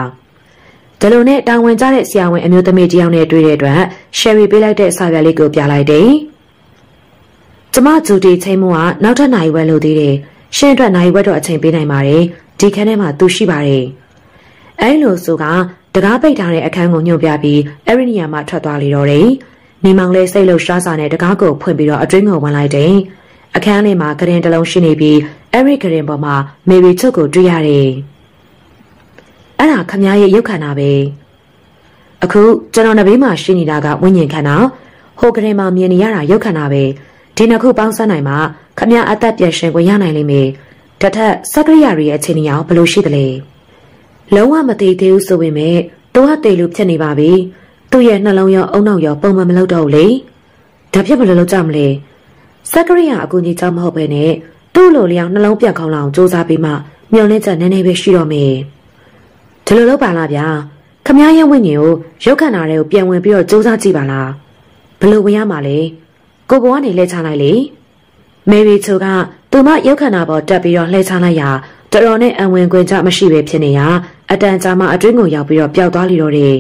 ။ဒီလိုနဲ့တာဝန်ကျတဲ့ဆရာဝန်အမျိုးသမီးတယောက်နဲ့တွေ့တဲ့အတွက်ရှယ်ရီပေးလိုက်တဲ့စာရွက်လေးကိုပြလိုက်တယ်။ကျမဂျူတီချိန်မကနောက်ထပ်နိုင်ဝဲလို့သေးတယ်။ရှင်းအတွက်နိုင်ဝဲတော့အချိန်ပေးနိုင်ပါတယ်။ဒီခန်းထဲမှာသူရှိပါတယ်။ အဲလိုဆိုကတကားပိတ်ထားတဲ့အခန်းကိုညွှန်ပြပြီးအဲ့ဒီနေရာမှာထွက်သွားလေတော့တယ်။နေမောင်လေးစိတ်လှရှားစာနဲ့တကားကိုဖွင့်ပြီးတော့အတွင်းကိုဝင်လိုက်တယ်။အခန်းလေးမှာကရင်တလုံးရှိနေပြီးအဲ့ဒီကရင်ပေါ်မှာမေရီချုပ်ကိုတွေ့ရတယ်။အဲ့ဒါခမားရဲ့ရုပ်ခန္ဓာပဲ။အခုကျွန်တော်နဘေးမှာရှိနေတာကဝိညာဉ်ခန္ဓာဟိုကရင်မှာမြင်နေရတာရုပ်ခန္ဓာပဲ။ဒီနှစ်ခုပေါင်းစပ်နိုင်မှခမားအသက်ပြန်ရှင်ခွင့်ရနိုင်လိမ့်မယ်။တထက်စက်ကရိယာတွေရဲ့အခြေအနေရောဘယ်လိုရှိသလဲ။ လုံးဝမသိသေးဘူးဆိုပေမဲ့သူကတေလို့ဖြစ်နေပါပြီ။သူ့ရဲ့နှလုံးရောအုံနောက်ရောပုံမှန်မလုပ်တော့ဘူးလေ။ဒါဖြစ်ဘယ်လိုလုပ်ကြမလဲ။စက်ကရိယာအကူကြီးကြောင့်မဟုတ်ပဲနဲ့သူ့လိုလျောင်နှလုံးပြတ်ခေါင်းလောင်စူးစမ်းပြီးမှမျောလင်းချက်နည်းနည်းပဲရှိတော့မယ်။ဒီလိုလုပ်ပါလားဗျာ။ခမရဲ့ဝိညာဉ်ကိုရုပ်ခန္ဓာတွေကိုပြန်ဝင်ပြီးတော့စူးစမ်းကြည့်ပါလား။ဘယ်လိုဝင်ရမှာလဲ။ကိုဘွားကနေလှည့်ချလိုက်လေ။မေရီချိုကသူမရုပ်ခန္ဓာပေါ်တက်ပြီးတော့လှည့်ချလိုက်ရာတော်တော်နဲ့အဝင်ခွင့်ကြမရှိပဲဖြစ်နေရ အတန်ကြာမှအတွင်းကိုရောက်ပြီးတော့ပျောက်သွားလိတော့တယ်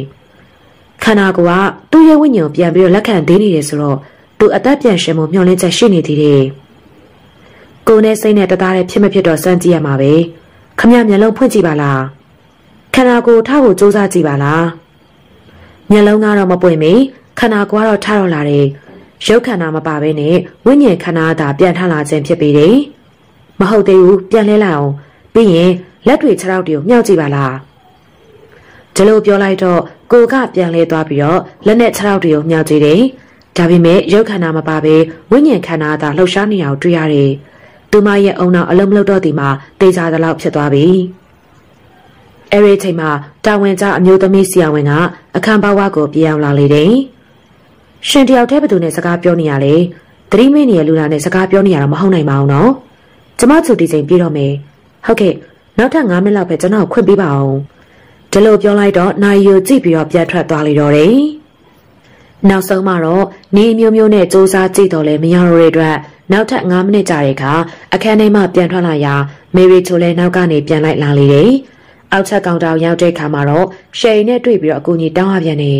ခန္ဓာကိုယ်ကသူ့ရဲ့ဝိညာဉ်ကိုပြန်ပြီးတော့လက်ခံသေးနေတယ်ဆိုတော့သူအသက်ပြန်ရှင်မှုမျှော်လင့်ချက်ရှိနေသေးတယ်ကိုယ်နဲ့စိတ်နဲ့တသားနဲ့ဖြစ်မဖြစ်တော့စမ်းကြည့်ရမှာပဲခမရမျက်လုံးဖွင့်ကြည့်ပါလားခန္ဓာကိုယ်ထားဖို့စူးစမ်းကြည့်ပါလားမျက်လုံးကတော့မပွင့်မီခန္ဓာကိုယ်ကတော့ထားတော့လာတယ်ရုပ်ခန္ဓာမပါဘဲနဲ့ဝိညာဉ်ခန္ဓာသာပြန်ထလာခြင်းဖြစ်ပေတယ်မဟုတ်သေးဘူးပြန်လဲလိုက်အောင်ပြီးရင် လက်တွေခြေထောက်တွေကိုမြှောက်ကြည့်ပါလားဒီလိုပြောလိုက်တော့ကိုကပြန်လဲသွားပြီးတော့လက်နဲ့ခြေထောက်တွေကိုမြှောက်ကြည့်တယ်ဒါပေမဲ့ရုပ်ခန္ဓာမပါဘဲဝိညာဉ်ခန္ဓာသာလှုပ်ရှားနေအောင်တွေ့ရတယ်သူမရဲ့အုံနောက်အလုံးမလုံးတော့ဒီမှာတေချာသလောက်ဖြစ်သွားပြီအဲ့ဒီအချိန်မှာတာဝန်ကျအမျိုးသမီးဆရာဝန်ကအခန်းဘဝကိုပြောင်းလာလေတယ်။ရှင်တယောက်တည်းဘသူနဲ့စကားပြောနေရလေ။သတိမင်းနေရလူနာနဲ့စကားပြောနေရတော့မဟုတ်နိုင်ပါဘူးနော်။ကျမသူဒီချိန်ပြေးတော့မယ်။ဟုတ်ကဲ့ နောက်ထပ်9မိနစ်လောက်ပဲကျွန်တော်ခွင့်ပေးပါအောင်။ဒီလိုပြောလိုက်တော့နိုင်ယူကြည့်ပြီးတော့ပြန်ထွက်သွားလေတော့တယ်။နောက်ဆုံးမှာတော့နေမျိုးမျိုးနဲ့စူးစမ်းကြည့်တော့လဲမရတော့တဲ့အတွက်နောက်ထပ်9မိနစ်ကြာတဲ့အခါအခန်းထဲမှပြန်ထွက်လာရာမေရီချိုလည်းနောက်ကနေပြန်လိုက်လာလေတယ်။အောက်ချက်ကောင်တောင်ရောက်တဲ့ခါမှာတော့ရှယ်ရီနဲ့တွေ့ပြီးတော့အကူကြီးတောင်းရပြန်နေ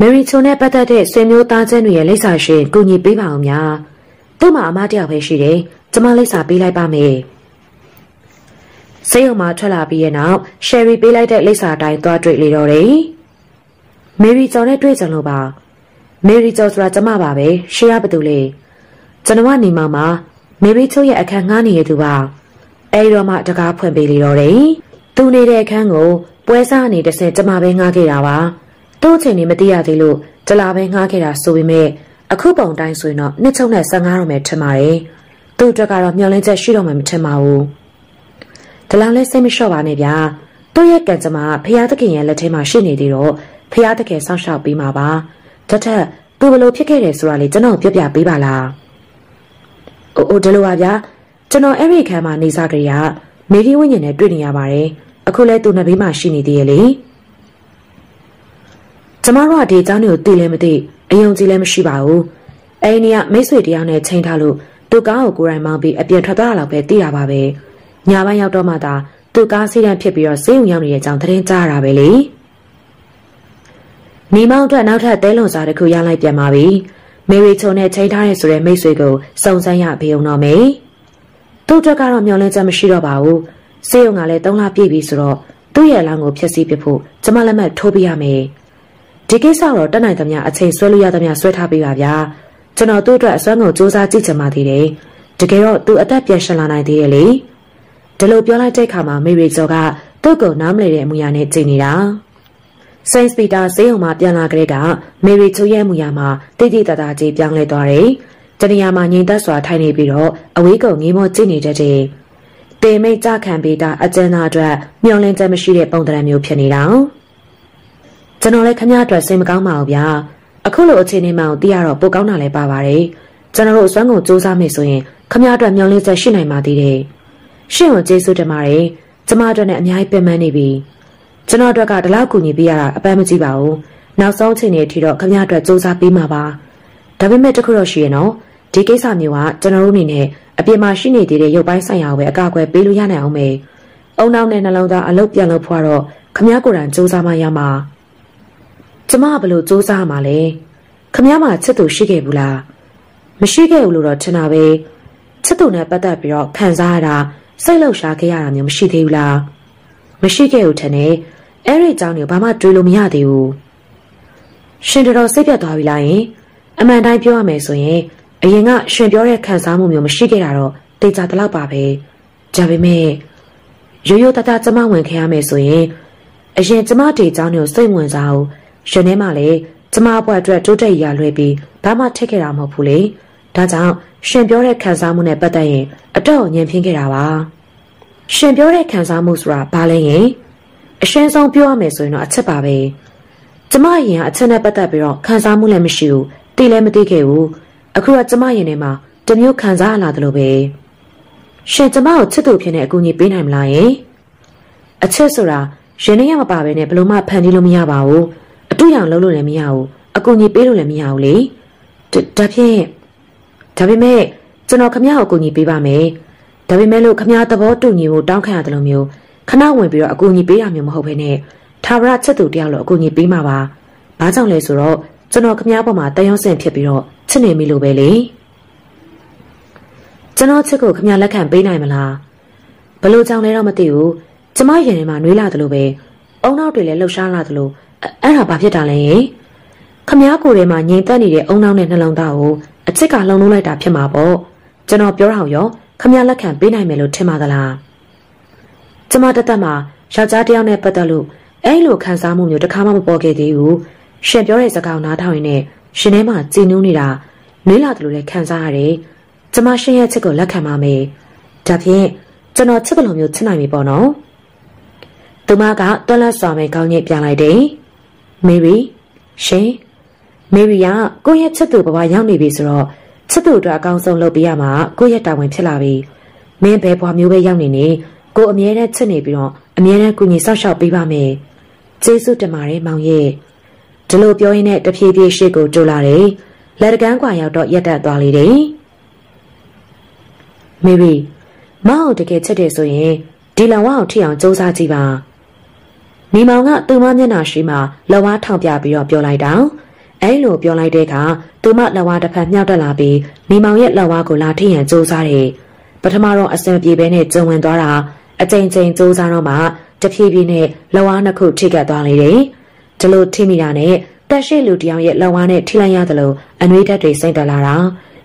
မယ်ရီချိုနဲ့ပတ်သက်တဲ့ဆွေမျိုးသားချင်းတွေရဲ့လိပ်စာရှင်ကူညီပေးပါအောင်များသူ့မှာအမတယောက်ပဲရှိတယ်ကျမလိပ်စာပေးလိုက်ပါမယ် စိတ်ုံမှာထွက်လာပြီးရဲ့နောက်ရှယ်ရီပေးလိုက်တဲ့လိပ်စာအတိုင်းသွားတွေ့လေတော့တယ်မေရီကျော်နဲ့တွေ့ကြလို့ပါမေရီကျော်ဆိုတာကျမပါပဲရှေးရဘသူလဲကျွန်တော်ကနေမှမှာမေရီချိုရဲ့အခန်းငှားနေရသူပါအဲဒီတော့မှတကားဖွင့်ပေးလေတော့တယ်။သူနေတဲ့အခန်းကိုပွဲစားအနေနဲ့ကျမပဲငှားခဲ့တာပါ။သူ့အချိန်နေမသိရသေးလို့တလာပဲငှားခဲ့တာဆိုပေမဲ့အခုပုံတိုင်းဆိုရင်တော့နှစ်ချုံနဲ့15တော့မယ်ထင်ပါတယ်။သူ့အတွက်ကတော့မျောလင်းချက်ရှိတော့မှမထင်ပါဘူး။ ဒလောင်လဲစိတ်မလျှော့ပါနဲ့ဗျာ။သူ့ရဲ့ကံကြမ္မာဖရာသခင်ရဲ့လက်ထဲမှာရှိနေသေးတော့ဖရာသခင်စောင့်ရှောက်ပေးမှာပါ။တထက်သူဘလို့ဖြစ်ခဲ့တယ်ဆိုတာလေကျွန်တော်ပြပြပေးပါလား။အိုးဒီလိုပါဗျာ။ကျွန်တော်အဲ့ဒီခန်းမှာနေစားကြရမေဒီဝိညာဉ်နဲ့တွေ့နေရပါတယ်အခုလဲသူနှစ်ဘေးမှာရှိနေသေးရဲ့လေကျမတို့ကဒီအကြောင်းတွေကိုသိလည်းမသိအယုံကြည်လည်းမရှိပါဘူးအဲ့ဒီကမိတ်ဆွေတရားနဲ့ချိန်ထားလို့သူကားကိုကိုယ်တိုင်မောင်းပြီးအပြင်ထွက်သွားတာတော့ပဲသိတာပါပဲ ညပိုင်းရောက်တော့မှသာသူကားစီးတန်းဖြစ်ပြီးတော့ဆေးရုံရောက်နေတဲ့အကြောင်းသတင်းကြားရတာပဲလေနေမောင်းအတွက်နောက်ထပ်တဲလွန်စာတစ်ခုရလိုက်ပြန်ပါပြီမေရီချုံနဲ့ချိန်ထားတဲ့ဆိုတဲ့မိတ်ဆွေကိုစုံစမ်းရပေးအောင်တော့မယ်သူ့အတွက်ကတော့မျောလင်းချက်မရှိတော့ပါဘူးစေယုံကလည်း၃လပြည့်ပြီဆိုတော့သူ့ရဲ့အလောင်းကိုဖျက်ဆီးပစ်ဖို့ကျမလက်မှတ်ထိုးပြရမယ်ဒီကိစ္စတော့တက်နိုင်သမျှအချိန်ဆွဲလို့ရသမျှဆွဲထားပေးပါဗျာကျွန်တော်သူ့အတွက်အစွမ်းကုန်စူးစမ်းကြည့်ချင်ပါသေးတယ်တကယ်တော့သူအသက်ပြန်ရှင်လာနိုင်သေးရဲ့လေ ဒီလိုပြောလိုက်တဲ့အခါမှာမေရီဂျော်ကသူ့ကိုနားမလည်တဲ့အမူအရာနဲ့ကြိတ်နေတာစိန့်စပီတာဆေးရုံမှာပြန်လာကြတဲ့ကမေရီချိုရဲ့မူရမှာတိတိတသားကြီးပြောင်းလဲသွားတယ်တနေရာမှာငြိမ်သက်စွာထိုင်နေပြီးတော့အဝေးကုံငေးမောကြည့်နေတတ်တယ်။တေမိတ်ကြခံပေးတာအကျဉ်းသားအတွက်မျောလင်းချက်မရှိတဲ့ပုံသဏ္ဍာန်မျိုးဖြစ်နေတာ။ကျွန်တော်လည်းခမရအတွက်စိတ်မကောင်းပါဘူးဗျာ။အခုလိုအခြေအနေမှသိရတော့ပိုကောင်းတာလည်းပါပါတယ်။ကျွန်တော်တို့အစွမ်းကုန်စူးစမ်းမယ်ဆိုရင်ခမရအတွက်မျောလင်းချက်ရှိနိုင်ပါသေးတယ်။ ရှင့်ကိုကျေးဇူးတင်ပါတယ်။ကျမအတွက်နဲ့အများကြီးပင်ပန်းနေပြီ။ကျွန်တော်အတွက်ကဒီလောက်ကူညီပေးရတာအပန်းမကြည့်ပါဘူး။နောက်ဆုံးအချိန်တွေအထိတော့ခမရအတွက်စူးစမ်းပေးမှာပါ။ဒါပေမဲ့တခုတော့ရှိရနော်။ဒီကိစ္စမျိုးကကျွန်တော်တို့အနေနဲ့အပြင်မှာရှိနေသေးတဲ့ရုပ်ပိုင်းဆိုင်ရာကိုပဲအကာအကွယ်ပေးလို့ရနိုင်အောင်မယ်။အုံနောက်နဲ့နှလုံးသားအလုတ်ပြန်လို့ဖွာတော့ခမ ्या ကိုယ်တိုင်စူးစမ်းမှရမှာ။ကျမကဘလို့စူးစမ်းမှာလဲ။ခမ ्या မှာချစ်သူရှိခဲ့ဘူးလား။မရှိခဲ့ဘူးလို့တော့ထင်တာပဲ။ချစ်သူနဲ့ပတ်သက်ပြီးတော့ခံစားရတာ စိတ်လှုပ်ရှားခဲ့ရတာမျိုးမရှိသေးဘူးလား။မရှိခဲ့ဘူးထင်တယ်။အဲ့ဒီအကြောင်းကိုဘာမှတွေးလို့မရသေးဘူး။ရှင်တော်စိတ်ပြတ်သွားပြီလားယင်။အမှန်တိုင်းပြောရမယ်ဆိုရင်အရင်ကရှင်ပြောတဲ့ခံစားမှုမျိုးမရှိခဲ့တာတော့တေချာတလောက်ပါပဲဒါပေမဲ့ရိုးရိုးသားသားကျမဝင်ခဲ့ရမယ်ဆိုရင်အရင်ကျမတေချောင်းကိုစိတ်ဝင်စားအောင်ရှင်ထဲမှာလည်းကျမဘွားအတွက်တိုးတက်ရလွှဲပြီးဘာမှထက်ခဲ့တာမဟုတ်ဘူးလေဒါကြောင့် ရှင်ပြောတဲ့ခံစားမှုနဲ့ပတ်သက်ရင်အတော့ညံပြင်းခဲ့တာပါရှင်ပြောတဲ့ခံစားမှုဆိုတာဘာလဲရင်အရှင်းဆုံးပြောရမယ်ဆိုရင်တော့အချက်ပါပဲကျမအရင်ကအချက်နဲ့ပတ်သက်ပြီးတော့ခံစားမှုလည်းမရှိဘူးသိလည်းမသိခဲ့ဘူးအခုကကျမရင်ထဲမှာတမျိုးခံစားလာတယ်လို့ပဲရှင်ကျမကိုချစ်သူဖြစ်နေအကူအညီပေးနိုင်မလားယင်အချစ်ဆိုတာရင်ထဲရမပါဘဲနဲ့ဘလို့မှဖန်တီးလို့မရပါဘူးအတူရောင်လုပ်လို့လည်းမရဘူးအကူအညီပေးလို့လည်းမရဘူးလေဒါဖြင့် ဒါပေမဲ့ကျွန်တော်ခမရကိုအကူအညီပေးပါမယ်ဒါပေမဲ့လို့ခမရသဘောတူညီဖို့တောင်းခံရတယ်လို့မျိုးခဏဝင်ပြီးတော့အကူအညီပေးရမျိုးမဟုတ်ဘဲနဲ့သာဝရချစ်သူတယောက်လိုအကူအညီပေးမှာပါဘာကြောင့်လဲဆိုတော့ကျွန်တော်ခမရပေါ်မှာတယုံစင်ဖြစ်ပြီးတော့ချစ်နေမိလို့ပဲလေကျွန်တော်ချစ်ကိုခမလက်ခံပေးနိုင်မလားဘလို့ကြောင့်လဲတော့မသိဘူးကျမရင်ထဲမှာနှွေးလာတယ်လို့ပဲအုံနောက်တွေလည်းလှုပ်ရှားလာတယ်လို့အဲ့ဒါဘာဖြစ်တာလဲခမကိုယ်ထဲမှာငြိမ်သက်နေတဲ့အုံနောက်နဲ့နှလုံးသားကို အချစ်ကလှုံလုံးလိုက်တာဖြစ်မှာပေါ့ကျွန်တော်ပြောတာရောခမလက်ခံပေးနိုင်မယ်လို့ထင်ပါသလားကျမတသက်မှာယောက်ျားတစ်ယောက်နဲ့ပတ်သက်လို့အဲ့လိုခံစားမှုမျိုးတစ်ခါမှမပေါ်ခဲ့သေးဘူးရှင်ပြောတဲ့စကားကိုနားထောင်ရင်ရှင်ထဲမှာကြည်နူးနေတာနှွေးလာတယ်လို့လည်းခံစားရတယ်။ကျမရှင်ရဲ့ချစ်ကိုလက်ခံပါမယ်။ဒါဖြင့်ကျွန်တော်ချစ်ကလေးမျိုးချစ်နိုင်ပြီပေါ့နော်။သူမကတွက်လက်စွာပဲကောင်းကြီးပြန်လိုက်တယ်မေရီရှင် မေရီကကိုယ့်ရဲ့ချစ်သူဘဝရောက်နေပြီဆိုတော့ချစ်သူအတွက်အကောင်းဆုံးလုပ်ပေးရမှာကိုယ့်ရဲ့တာဝန်ဖြစ်လာပြီမင်းဘယ်ဘွားမျိုးပဲရောက်နေနေကိုအမြဲတမ်းချစ်နေပြီးတော့အမြဲတမ်းကူညီဆောက်ရှောက်ပေးပါမယ်ကျေးဇူးတင်ပါတယ်မောင်ရဲ့ဒီလိုပြောရင်းနဲ့တဖြည်းဖြည်းရှေ့ကိုတိုးလာတယ်လက်တကန်းကွာရောက်တော့ရက်တက်သွားလေတယ်မေရီမောင်တကယ်ချစ်တယ်ဆိုရင်ဒီလဝအောင်ထိအောင်စူးစမ်းကြည့်ပါမိမောင်ကသူမမျက်နှာရှိမှလဝါထောင်ပြပြီးတော့ပြောလိုက်တော့ အဲလိုပြောလိုက်တဲ့အခါသူမလဝါတစ်ဖက်မြောက်တက်လာပြီးမိမောင်ရဲ့လဝါကိုလာထိရန်စူးစမ်းတယ်ပထမတော့အစံပြေပဲနဲ့ကျုံဝင်သွားတာအကြိမ်ကြိမ်စူးစမ်းတော့မှတဖြည်းဖြည်းနဲ့လဝါနှစ်ခုထိကပ်သွားလေတယ်ဒီလိုထိမိတာနဲ့တက်ရှိလူတယောက်ရဲ့လဝါနဲ့ထိလိုက်ရသလိုအနှွေးဓာတ်တွေစိမ့်တက်လာတာ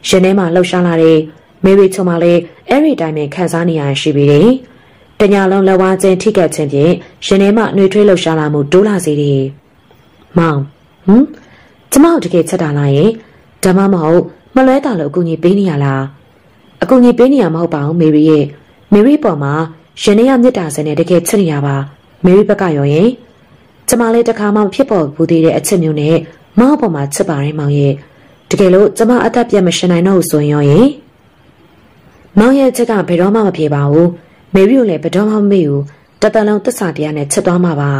ရှင်ထဲမှာလှုပ်ရှားလာတဲ့မေရီချုံမလေးအဲ့ဒီတိုင်းပဲခံစားနေရရှိပြီးတယ်။တညာလုံးလက်ဝါးချင်းထိကက်ခြင်းဖြင့်ရှင်ထဲမှာနှွေထွေးလှုပ်ရှားလာမှုတိုးလာစေတယ်။မောင်ဟမ် ကျမတို့တကယ်ချက်တာလားယင်ဓမ္မမဟုတ်မလွဲတာလို့အကူအညီပေးနေရလားအကူအညီပေးနေရမဟုတ်ပါဘူးမေရီရဲ့မေရီပေါ်မှာရှင်နေရမြတ်တာစင်နဲ့တကယ်ချစ်နေရပါမေရီဘက်ကရောရင်ကျမလည်းတခါမှဖြစ်ပေါ်ဘူးသေးတဲ့အချစ်မျိုးနဲ့မောင်ပေါ်မှာချစ်ပါရင်မောင်ရဲ့တကယ်လို့ကျမအသက်ပြတ်မရှင်နိုင်တော့ဘူးဆိုရင်ရောရင်မောင်ရဲ့ချက်ကဘယ်တော့မှမပြေပါဘူးမေရီကိုလည်းဘယ်တော့မှမမေ့ဘူးတတလုံးသစ္စာတရားနဲ့ချက်သွားမှာပါ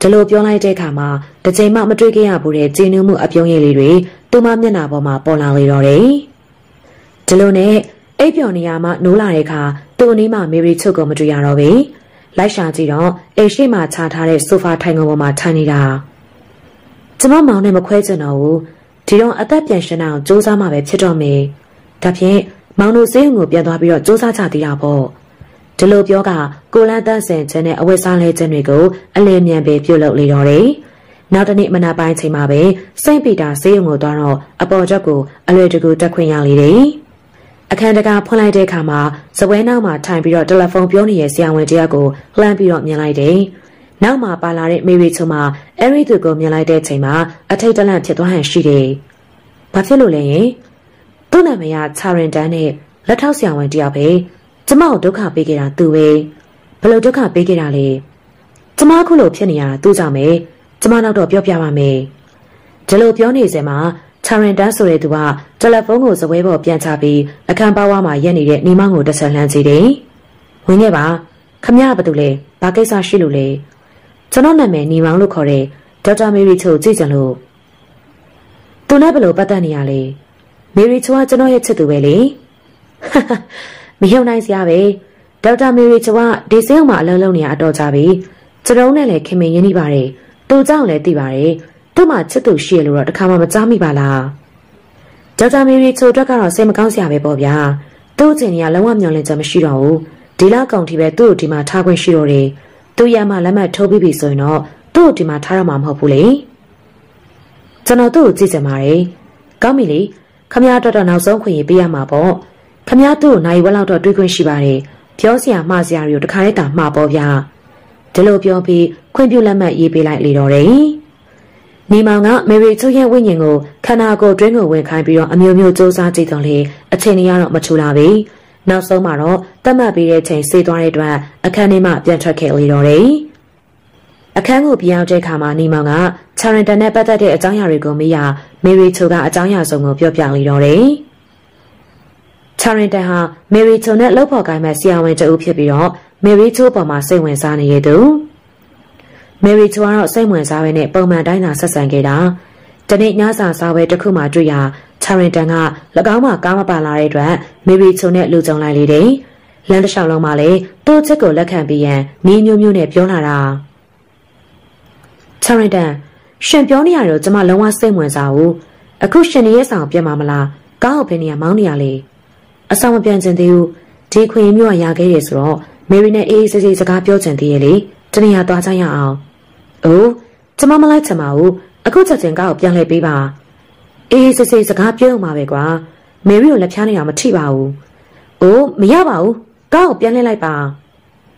ဒီလိုပြောလိုက်တဲ့အခါမှာတစ်ချိန်မှမတွေ့ခဲ့ရဘူးတဲ့ဂျင်းနူးမှုအပြုံးရည်လေးတွေသူမမျက်နှာပေါ်မှာပေါ်လာလေတော့တယ်ဒီလိုနဲ့အိပ်ပျော်နေရမှနိုးလာတဲ့အခါသူ့အနီးမှာမေရီချုပ်ကိုမတွေ့ရတော့ဘူးလိုက်ရှာကြည့်တော့အိမ်ရှိမှချထားတဲ့ဆိုဖာထိုင်ခုံပေါ်မှာထိုင်နေတာကျမမောင်နဲ့မခွဲချင်တော့ဘူးဒီတော့အသက်ပြန်ရှင်အောင်စူးစမ်းမှပဲဖြစ်တော့မယ်ဒါဖြင့်မောင်တို့စေးုံကိုပြန်သွားပြီးတော့စူးစမ်းကြသေးတာပေါ့ ဒီလိုပြောကကိုလန်းတန်းစင်ခြင်းနဲ့အဝတ်စားလဲခြင်းတွေကိုအလင်းမြန်ပဲပြုတ်လုပ်လေတော့တယ်နောက်တနေ့မနက်ပိုင်းချိန်မှာပဲစိန့်ပီတာစေးုံကိုသွားတော့အပေါ်ချက်ကိုအလွယ်တကူတက်ခွင့်ရလေတယ်အခန်းတကာဖွင့်လိုက်တဲ့အခါမှာစပွဲနောက်မှာထိုင်ပြီးတော့တယ်လီဖုန်းပြောနေတဲ့ဆရာဝန်တယောက်ကိုလှမ်းပြီးတော့မြင်လိုက်တယ်။နောက်မှာပါလာတဲ့မေရီချုံမှာအဲ့ဒီသူကိုမြင်လိုက်တဲ့ချိန်မှာအထိတ်တလန့်ဖြစ်သွားဟန်ရှိတယ်။ဘာဖြစ်လို့လဲရင်သူ့နာမည်ကချာရင်တန်နဲ့လက်ထောက်ဆရာဝန်တယောက်ပဲ ကျမကိုဒုက္ခပေးခဲ့တာသူပဲဘယ်လိုဒုက္ခပေးခဲ့တာလဲကျမခုလိုဖြစ်နေရတာသူ့ကြောင့်ပဲကျမနောက်တော့ပြောပြပါမယ်ဒီလိုပြောနေစမှာချာရင်တန်ဆိုတဲ့သူကတယ်လီဖုန်းကိုစပွဲပေါ်ပြန်ချပြီးအခန်းပါဝါမှာရက်နေတဲ့နေမောင်ကိုတစ်ဆက်လှမ်းကြည့်တယ်ဝင်ခဲ့ပါခမရဘာတူလဲဘာကိစ္စရှိလို့လဲကျွန်တော်နာမည်နေမောင်လို့ခေါ်တဲ့ဒေါက်တာမေရီချိုကြည့်ကြလို့သူနဲ့ဘယ်လိုပတ်သက်နေရလဲမေရီချိုကကျွန်တော်ရဲ့ချစ်သူပဲလေ မယုံနိုင်စရာပဲဒေါက်တာမေရီချွာဒေဆေးအောင်မှာအလုံးလုံးနေရတော့ကြပြီကျွန်တော်နဲ့လည်းခင်မင်ရင်းနေပါတယ်သူကြောင့်လည်းသိပါတယ်သူ့မှာချစ်သူရှိရလို့တော့တခါမှမကြားမိပါလားဒေါက်တာမေရီချိုအတွက်ကတော့စိတ်မကောင်းစရာပဲပေါ့ဗျာသူ့အချိန်ကြီးကလုံးဝမျောလင့်ချက်မရှိတော့ဘူးဒီလကောင်ထိပဲသူ့ကိုဒီမှာထားခွင့်ရှိတော့တယ်သူ့ရမလက်မှတ်ထိုးပြီးပြီဆိုရင်တော့သူ့ကိုဒီမှာထားရမှာမဟုတ်ဘူးလေကျွန်တော်သူ့ကိုကြည့်စင်ပါတယ်ကောင်းပြီလေခမရတော်တော်နောက်ဆုံးခွင့်ရပေးရမှာပေါ့ ခမရသူ့ကိုနိုင်ဝက်လောက်တော့တွေးခွင့်ရှိပါတယ်ပြောစရာမှားစရာတွေကိုတခါတည်းတာမှားပေါ့ဗျာဒီလိုပြောပြီးခွင့်ပြုလက်မှတ်ရေးပေးလိုက်လေတော့တယ်နေမောင်ကမေရီချိုရဲ့ဝိညာဉ်ကိုခန္ဓာကိုယ်တွင်းကိုဝင်ခိုင်းပြီးတော့အမျိုးမျိုးစူးစမ်းကြည့်တော့လေအချိန်ကြီးကတော့မထူလာပြီနောက်ဆုံးမှာတော့တတ်မှတ်ပြီးတဲ့ချိန်ဆေးသွားတဲ့အတွက်အခန်းထဲမှပြန်ထွက်ခဲ့လေတော့တယ်အခန်းကိုပြန်ရောက်တဲ့အခါမှာနေမောင်ကချာရင်တန်နဲ့ပတ်သက်တဲ့အကြောင်းအရာတွေကိုမေးရမေရီချိုကအကြောင်းအရာစုံကိုပြောပြလေတော့တယ် ချာရင်တန်ဟာမေရီချိုနဲ့လှုပ်ဖော်ကိုင်းမဲ့ဆရာဝန်တဦးဖြစ်ပြီးတော့မေရီချိုပေါ်မှာစိတ်ဝင်စားနေရသူမယ်ရီချွာတော့စိတ်ဝင်စားပဲနဲ့ပုံမှန်တိုင်းသာဆက်ဆံခဲ့တာတနေ့ညစာစားပွဲတစ်ခုမှတွေ့ရချာရင်တန်က၎င်းမှကားမပါလာတဲ့အတွက်မေရီချုံနဲ့လူကြုံလိုက်လေတယ်လမ်းတစ်လျှောက်လုံးမှာလည်းသူ့ချက်ကိုလက်ခံပြီးရန်နီးမျိုးမျိုးနဲ့ပြောလာတာချာရင်တန်ရှင်ပြောနေရတော့ကျမလုံးဝစိတ်ဝင်စားဘူးအခုရှင်ရဲ့ဆောင်ပြတ်မှာမလားကားကိုဘယ်နေရာမောင်းနေရလဲ အဆောင်မပြန်ချင်သေးဘူးဒီခွေမျိုးကရခဲ့တယ်ဆိုတော့မယ်ရီနဲ့အေးအေးဆေးဆေးစကားပြောချင်သေးရဲ့လေတနေရာသွားကြရအောင်။အိုးကျမမလိုက်ချင်ပါဘူး။အခုချက်ချင်းကားကိုပြန်လှည့်ပေးပါ။အေးစစ်စစ်စကားပြောမှာပဲကွာ။မေရီကိုလက်ဖြားနေတာမထိပါဘူး။အိုးမရပါဘူး။ကားကိုပြန်လှည့်လိုက်ပါ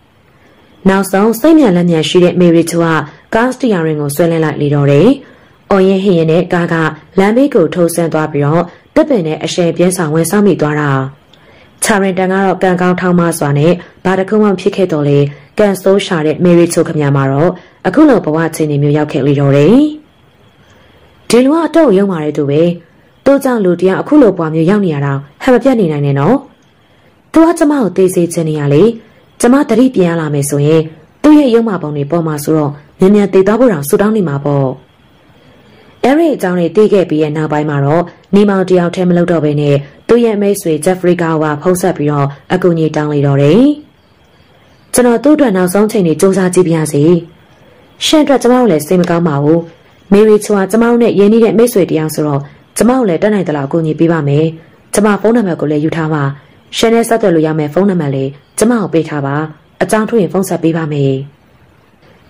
။နောက်ဆုံးစိတ်မြန်လက်မြန်ရှိတဲ့မေရီချူကကားစတီယာရင်ကိုဆွဲလင်းလိုက်လေတော့တယ်။အော်ရင်ဟင်းရင်နဲ့ကားကလမ်းဘေးကိုထိုးဆင်းသွားပြီးတော့တစ်ပင်နဲ့အရှယ်ပြင်းဆောင်ဝင်ဆောင်မိသွားတာ။ ချာရင်တန်ကတော့ကံကောင်းထောင်းမစွာနဲ့ဘာတခုမှဖြစ်ခဲ့တော့လေကန်ဆိုးရှာတဲ့မေရီချိုခမညာမှာတော့အခုလိုဘဝချင်းနေမျိုးရောက်ခဲ့လေတော့တယ်ဒီလူကအတော့ရုံမာတဲ့သူပဲတို့ကြောင့်လူတရားအခုလိုပွားမျိုးရောက်နေရတာဟန်မပြတ်နေနိုင်နဲ့နော်သူကကျမကိုသိစေချင်နေရလေကျမတတိပြန်ရလာမယ်ဆိုရင်သူ့ရဲ့ရုံမာပုံတွေပေါ်မှာဆိုတော့မြန်မြန်တည်သွားဖို့တောင်ဆူတောင်းနေမှာပေါ့အဲ့ဒီအကြောင်းတွေသိခဲ့ပြီးရဲ့နောက်ပိုင်းမှာတော့ နေမောင်တယောက်ထဲမလုပ်တော့ဘဲနဲ့သူ့ရဲ့မိတ်ဆွေဂျက်ဖရီကာကဖုံးဆက်ပြီးတော့အကူကြီးတောင်းလိုက်တော့တယ်ကျွန်တော်သူ့အတွက်နောက်ဆုံးချိန်တွေစူးစမ်းကြည့်ပြရစီရှင့်အတွက်ကျမတို့လည်းစိတ်မကောင်းပါဘူးမေရီချွာကျမတို့နဲ့ရင်းနှီးတဲ့မိတ်ဆွေတယောက်ဆိုတော့ကျမတို့လည်းတက်နိုင်သလောက်အကူအညီပေးပါမယ်ကျမဖုန်းနံပါတ်ကိုလည်းယူထားပါရှင်းနဲ့ဆက်သွယ်လို့ရမယ်ဖုန်းနံပါတ်လေးကျမကိုပေးထားပါအကြောင်းထုတ်ရင်ဖုန်းဆက်ပေးပါမယ်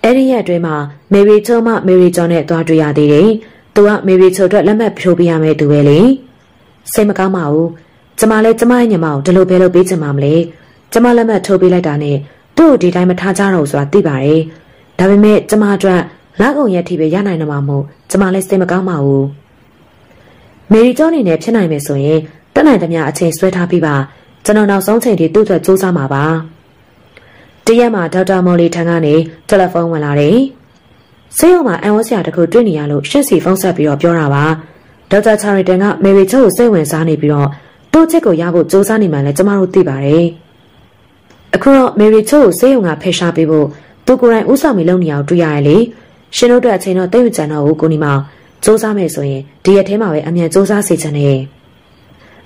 အဲ့ဒီရက်အတွင်းမှာမေရီချိုမှမေရီဂျွန်နဲ့သွားတွေ့ရသေးတယ် သူကမေရီချိုအတွက်လက်မှတ်ဖြိုးပေးရမယ်သူပဲလေစိတ်မကောင်းပါဘူးကျမလည်းကျမရဲ့ညီမကိုဒီလိုပဲလုပ်ပေးချင်ပါမလဲကျမလက်မှတ်ထိုးပေးလိုက်တာနဲ့သူ့ကိုဒီတိုင်းမထားကြတော့ဆိုတာသိပါတယ်ဒါပေမဲ့ကျမအတွက်လက်ကုံရက်ထိပဲရနိုင်တော့မှာမို့ကျမလည်းစိတ်မကောင်းပါဘူးမေရီကျောင်းနေနဲ့ဖြစ်နိုင်မယ်ဆိုရင်တက်နိုင်သမျှအချိန်ဆွဲထားပြီးပါကျွန်တော်နောက်ဆုံးချိန်ထိသူ့အတွက်စူးစမ်းမှာပါတရက်မှာဒေါက်တာမော်လီထံကနေတယ်လီဖုန်းဝင်လာတယ် ဆေးရုံမှာအန်ဝတ်ဆရာတခုတွေ့နေရလို့ရှင့်စီဖုန်းဆက်ပြီးတော့ပြောတာပါဒေါက်တာချာရီတန်ကမေရီချိုကိုစိတ်ဝင်စားနေပြီးတော့သူ့ချက်ကိုရဖို့စူးစမ်းနေမှလည်းကျမတို့သိပါတယ်အခုတော့မေရီချိုကိုဆေးရုံကဖယ်ရှားပေးဖို့သူကိုယ်တိုင်ဥဆောင်ပြီးလုပ်နေအောင်တွေ့ရရဲ့လေရှင်တို့အတွက်အချိန်တော့တိတ်မကြံတော့ဘူးကိုနီမောင်စူးစမ်းမယ်ဆိုရင်ဒီရက်ထဲမှာပဲအမြန်စူးစမ်းစေချင်တယ်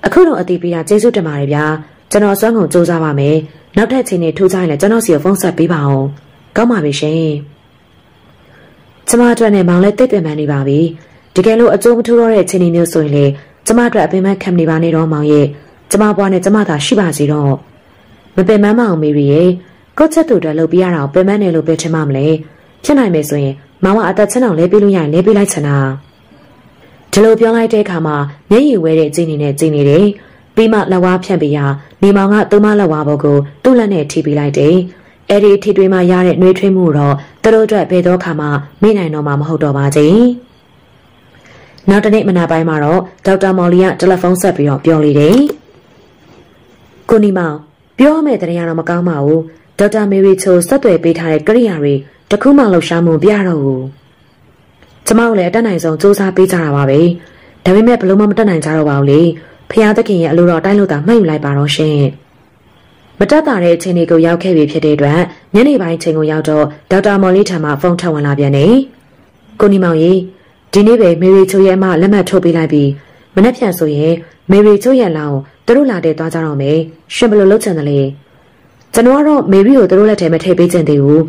အခုတော့အတီးပေးတာကျေးဇူးတင်ပါတယ်ဗျာကျွန်တော်အစွမ်းကုန်စူးစမ်းပါမယ်နောက်ထပ်ချိန်နေထူးခြားရင်လည်းကျွန်တော်စီကိုဖုန်းဆက်ပေးပါအောင်ကောင်းပါပြီရှင် ကျမအတွက်နဲ့မောင်လည်းတိတ်ပင်ပန်းနေပါပြီတကယ်လို့အကျိုးမထူတော့တဲ့ချိန်နေမျိုးဆိုရင်လေကျမအတွက်အပင်ပန်းခံနေပါနေတော့မောင်ရဲ့ကျမဘွားနဲ့ကျမသာရှိပါစီတော့မပင်ပန်းမအောင်မေရီရဲ့ကိုချက်တူတက်လုပ်ပြရတာပင်ပန်းနေလို့ပဲထင်မှမလဲဖြစ်နိုင်မယ်ဆိုရင်မောင်ကအသက်ချင်းအောင်လဲပေးလို့ရရင်လဲပေးလိုက်ချင်တာဒီလိုပြောလိုက်တဲ့အခါမှာမျက်ရည်ဝဲတဲ့ကြည်နေနဲ့ကြည်နေတယ်ပြီးမှလက်ဝါးဖြန့်ပေးရနေမောင်ကသူမလက်ဝါးဘုတ်ကိုသူ့လက်နဲ့ထိပေးလိုက်တယ် အဲ့ဒီထိတွေးမှရတဲ့နှွေးထွေးမှုတော့သူတို့အတွက်ဘယ်တော့ခါမှမေ့နိုင်တော့မှာမဟုတ်တော့ပါကြည်နောက်တနေ့မနက်ပိုင်းမှာတော့ဒေါက်တာမော်လီကတယ်လီဖုန်းဆက်ပြီးတော့ပြောလေတယ်ကိုနီမောင်ပြောရမယ့်တရားတော့မကောင်းပါဘူးဒေါက်တာမေရီချိုဆက်သွယ်ပေးထားတဲ့ကိရိယာတွေတခုမှလှူရှားမှုပြတော့ဘူးကျမတို့လည်းအတက်နိုင်ဆုံးစူးစမ်းပေးကြတာပါပဲဒါပေမဲ့ဘလို့မှမတက်နိုင်ကြတော့ပါဘူးလေဖျားသခင်ရဲ့အလိုတော်တိုင်းလို့သာမှတ်ယူလိုက်ပါတော့ရှင် မတက်တာတဲ့အချိန်လေးကိုရောက်ခဲ့ပြီဖြစ်တဲ့အတွက်ညနေပိုင်းချိန်ကိုရောက်တော့ဒေါက်တာမော်လီထံမှဖုန်းထပ်ဝင်လာပြန်တယ်ကိုနီမောင်ကြီးဒီနေ့ပဲမေရီချိုရဲ့အမလက်မှတ်ထုတ်ပေးလိုက်ပြီးမနေ့ပြန်ဆိုရင်မေရီချိုရဲ့လောင်းသူတို့လာတဲ့သွားကြတော့မယ်ရှင်ဘယ်လိုလုပ်ချင်တယ်လဲကျွန်တော်ကတော့မေရီကိုသူတို့လက်ထဲမထည့်ပေးချင်သေးဘူး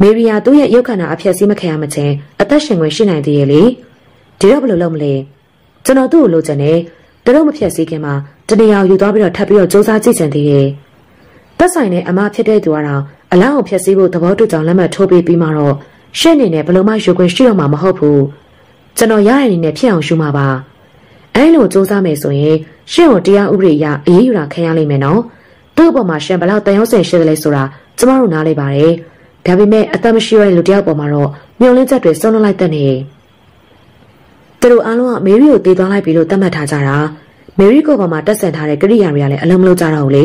မေရီယာသူ့ရဲ့ရုပ်ခန္ဓာအဖြက်စီးမခံရမချင်းအသက်ရှင်ခွင့်ရှိနိုင်သေးရဲ့လေဒီတော့ဘယ်လိုလုပ်မလဲကျွန်တော်သူ့ကိုလိုချင်တယ်သူတို့မဖြက်စီးခင်မှာတနေရာယူသွားပြီးတော့ထပ်ပြီးတော့စူးစမ်းကြည့်ချင်သေးရဲ့ သက်ဆိုင်တဲ့အမဖြစ်တဲ့သူကတော့အလောင်းကိုဖြက်စီးဖို့သဘောတူကြောင်လက်မှတ်ထိုးပေးပြီးမှတော့ရှင့်နေနဲ့ဘယ်လိုမှယူခွင့်ရှိတော့မှာမဟုတ်ဘူးကျွန်တော်ရရအနေနဲ့ဖြစ်အောင်ရှုမှာပါအဲလိုစူးစမ်းမယ်ဆိုရင်ရှင့်ကိုတရားဥပဒေအရအေးအေးယူတာခံရလိမ့်မယ်နော်သူ့အပေါ်မှာရှင့်ဘယ်လောက်တန်ရုံးစင်ရှိတယ်လဲဆိုတာကျမတို့နားလေပါတယ်ဒါပေမဲ့အသက်မရှိရတဲ့လူတယောက်ပေါ်မှာတော့မျောလင်းချက်တွေဆုံးလွတ်လိုက်တဲ့နေသူတို့အားလုံးကမေရီကိုတေးသွားလိုက်ပြီလို့သတ်မှတ်ထားကြတာမေရီကိုပေါ်မှာတက်ဆင်ထားတဲ့ကိရိယာတွေကလည်းအလုံးမလုံးကြတော့ဘူးလေ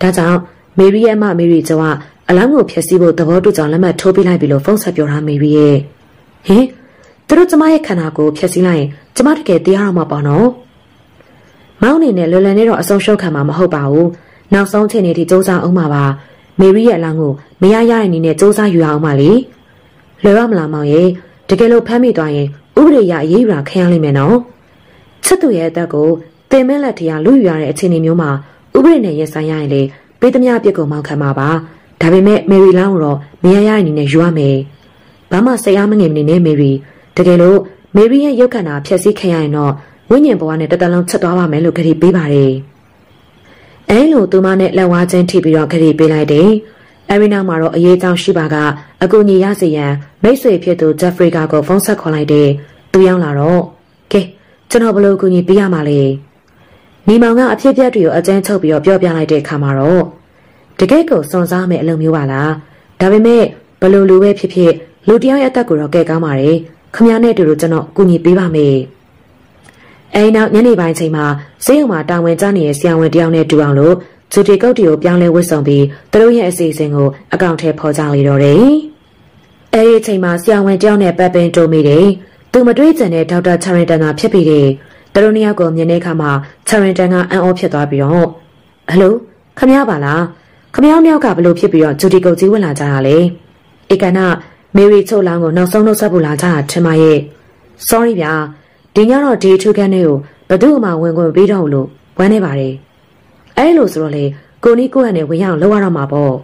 ဒါကြောင့် မေရီရဲ့အမမေရီကျော်ကအလောင်းကိုဖျက်ဆီးဖို့သဘောတူကြောင်လက်မှတ်ထိုးပေးလိုက်ပြီလို့ဖုန်းဆက်ပြောထားမေရီရဲ့ဟင်သူတို့ကျမရဲ့ခန္ဓာကိုဖျက်ဆီးလိုက်ရင်ကျမတကယ်တရားရမှာပေါ့နော်မောင်အနေနဲ့လွယ်လွယ်နဲ့တော့အဆုံးရှုံးခံမှာမဟုတ်ပါဘူးနောက်ဆုံးချိန်နေထိစူးစမ်းအောင်ပါပါမေရီရဲ့အလောင်းကိုမရရတဲ့နည်းနဲ့စူးစမ်းယူအောင်ပါလေလွယ်ရမလားမောင်ရဲ့တကယ်လို့ဖမ်းမိသွားရင်ဥပဒေရအရေးယူတာခံရလိမ့်မယ်နော်ချစ်သူရဲ့အသက်ကိုတင်မက်လက်တရားလူယူရတဲ့အခြေအနေမျိုးမှာဥပဒေနဲ့ရင်ဆိုင်ရရင်လေ ပေးသမျှအပြစ်ကိုမောင်းခံမှာပါဒါပေမဲ့မေရီလောင်းကိုတော့မရရတဲ့နည်းနဲ့ယူရမယ်ဘာမှစိတ်အားမငြိမ်နေနဲ့မေရီတကယ်လို့မေရီရဲ့ရုပ်ခန္ဓာဖျက်ဆီးခံရရင်တော့ဝိညာဉ်ဘဝနဲ့တတလုံးချက်သွားပါမယ်လို့ကြိပေးပါတယ်အဲလိုသူမနဲ့လက်ဝါးချင်းထိပြီးတော့ခရီးပေးလိုက်တယ်။အဲဒီနောက်မှာတော့အရေးကြောင်းရှိပါကအကူညီရစေရန်မိတ်ဆွေဖြစ်သူဂျက်ဖရီကာကိုဖုန်းဆက်ခေါ်လိုက်တယ်။သူရောက်လာတော့ကဲကျွန်တော်ဘယ်လိုအကူညီပေးရမှာလဲ။ မိမောင်ကအဖြစ်ပြက်တွေကိုအကျဉ်းချုပ်ပြီးတော့ပြောပြလိုက်တဲ့အခါမှာတော့တကယ့်ကိုစွန်စားမဲ့အလုပ်မျိုးပါလား။ဒါပေမဲ့ဘယ်လိုလူပဲဖြစ်ဖြစ်လူတယောက်ရဲ့အသက်ကိုတော့ကဲကောင်းပါတယ်။ခမရနဲ့တူတူကျွန်တော်အကူညီပေးပါမယ်။အဲဒီနောက်ညနေပိုင်းချိန်မှာဈေးရုံမှာတာဝန်ကျနေတဲ့ဆရာဝန်တယောက်နဲ့တူအောင်လို့ဂျူတီကုတ်တီကိုပြောင်းလဲဝစ်ဆောင်ပြီးသူတို့ရဲ့အစီအစဉ်ကိုအကောင့်ထဲဖော်ကြလေတော့တယ်။အဲဒီအချိန်မှာဆရာဝန်တယောက်နဲ့ပတ်ပင်တိုးမိတယ်။သူမတွေးကြတဲ့ဒေါက်တာချာရင်တန်ကဖြစ်ပြီးတယ်။ သူတို့နှစ်ယောက်ကိုမြင်တဲ့အခါမှာချာရင်တန်ကအံ့ဩဖြစ်သွားပြီးတော့ဟယ်လိုခမရပါလားခမရမြောက်ကဘလို့ဖြစ်ပြီးတော့ဂျူတီကုတ်ကြီးဝင်လာကြတာလေ။ဧကနာမေရီချိုလောင်းကိုနောက်ဆုံးနှုတ်ဆက်ဖို့လာကြတာထင်ပါရဲ့။ sorry ဗျာဒီညတော့ဒီထူးခန်းလေးကိုဘသူ့အမှဝင်ခွင့်ပေးတော့လို့ဝမ်းနေပါတယ်။အဲလိုဆိုတော့လေကိုနီကိုဟန်နဲ့ဝင်ရအောင်လုပ်ရတော့မှာပေါ့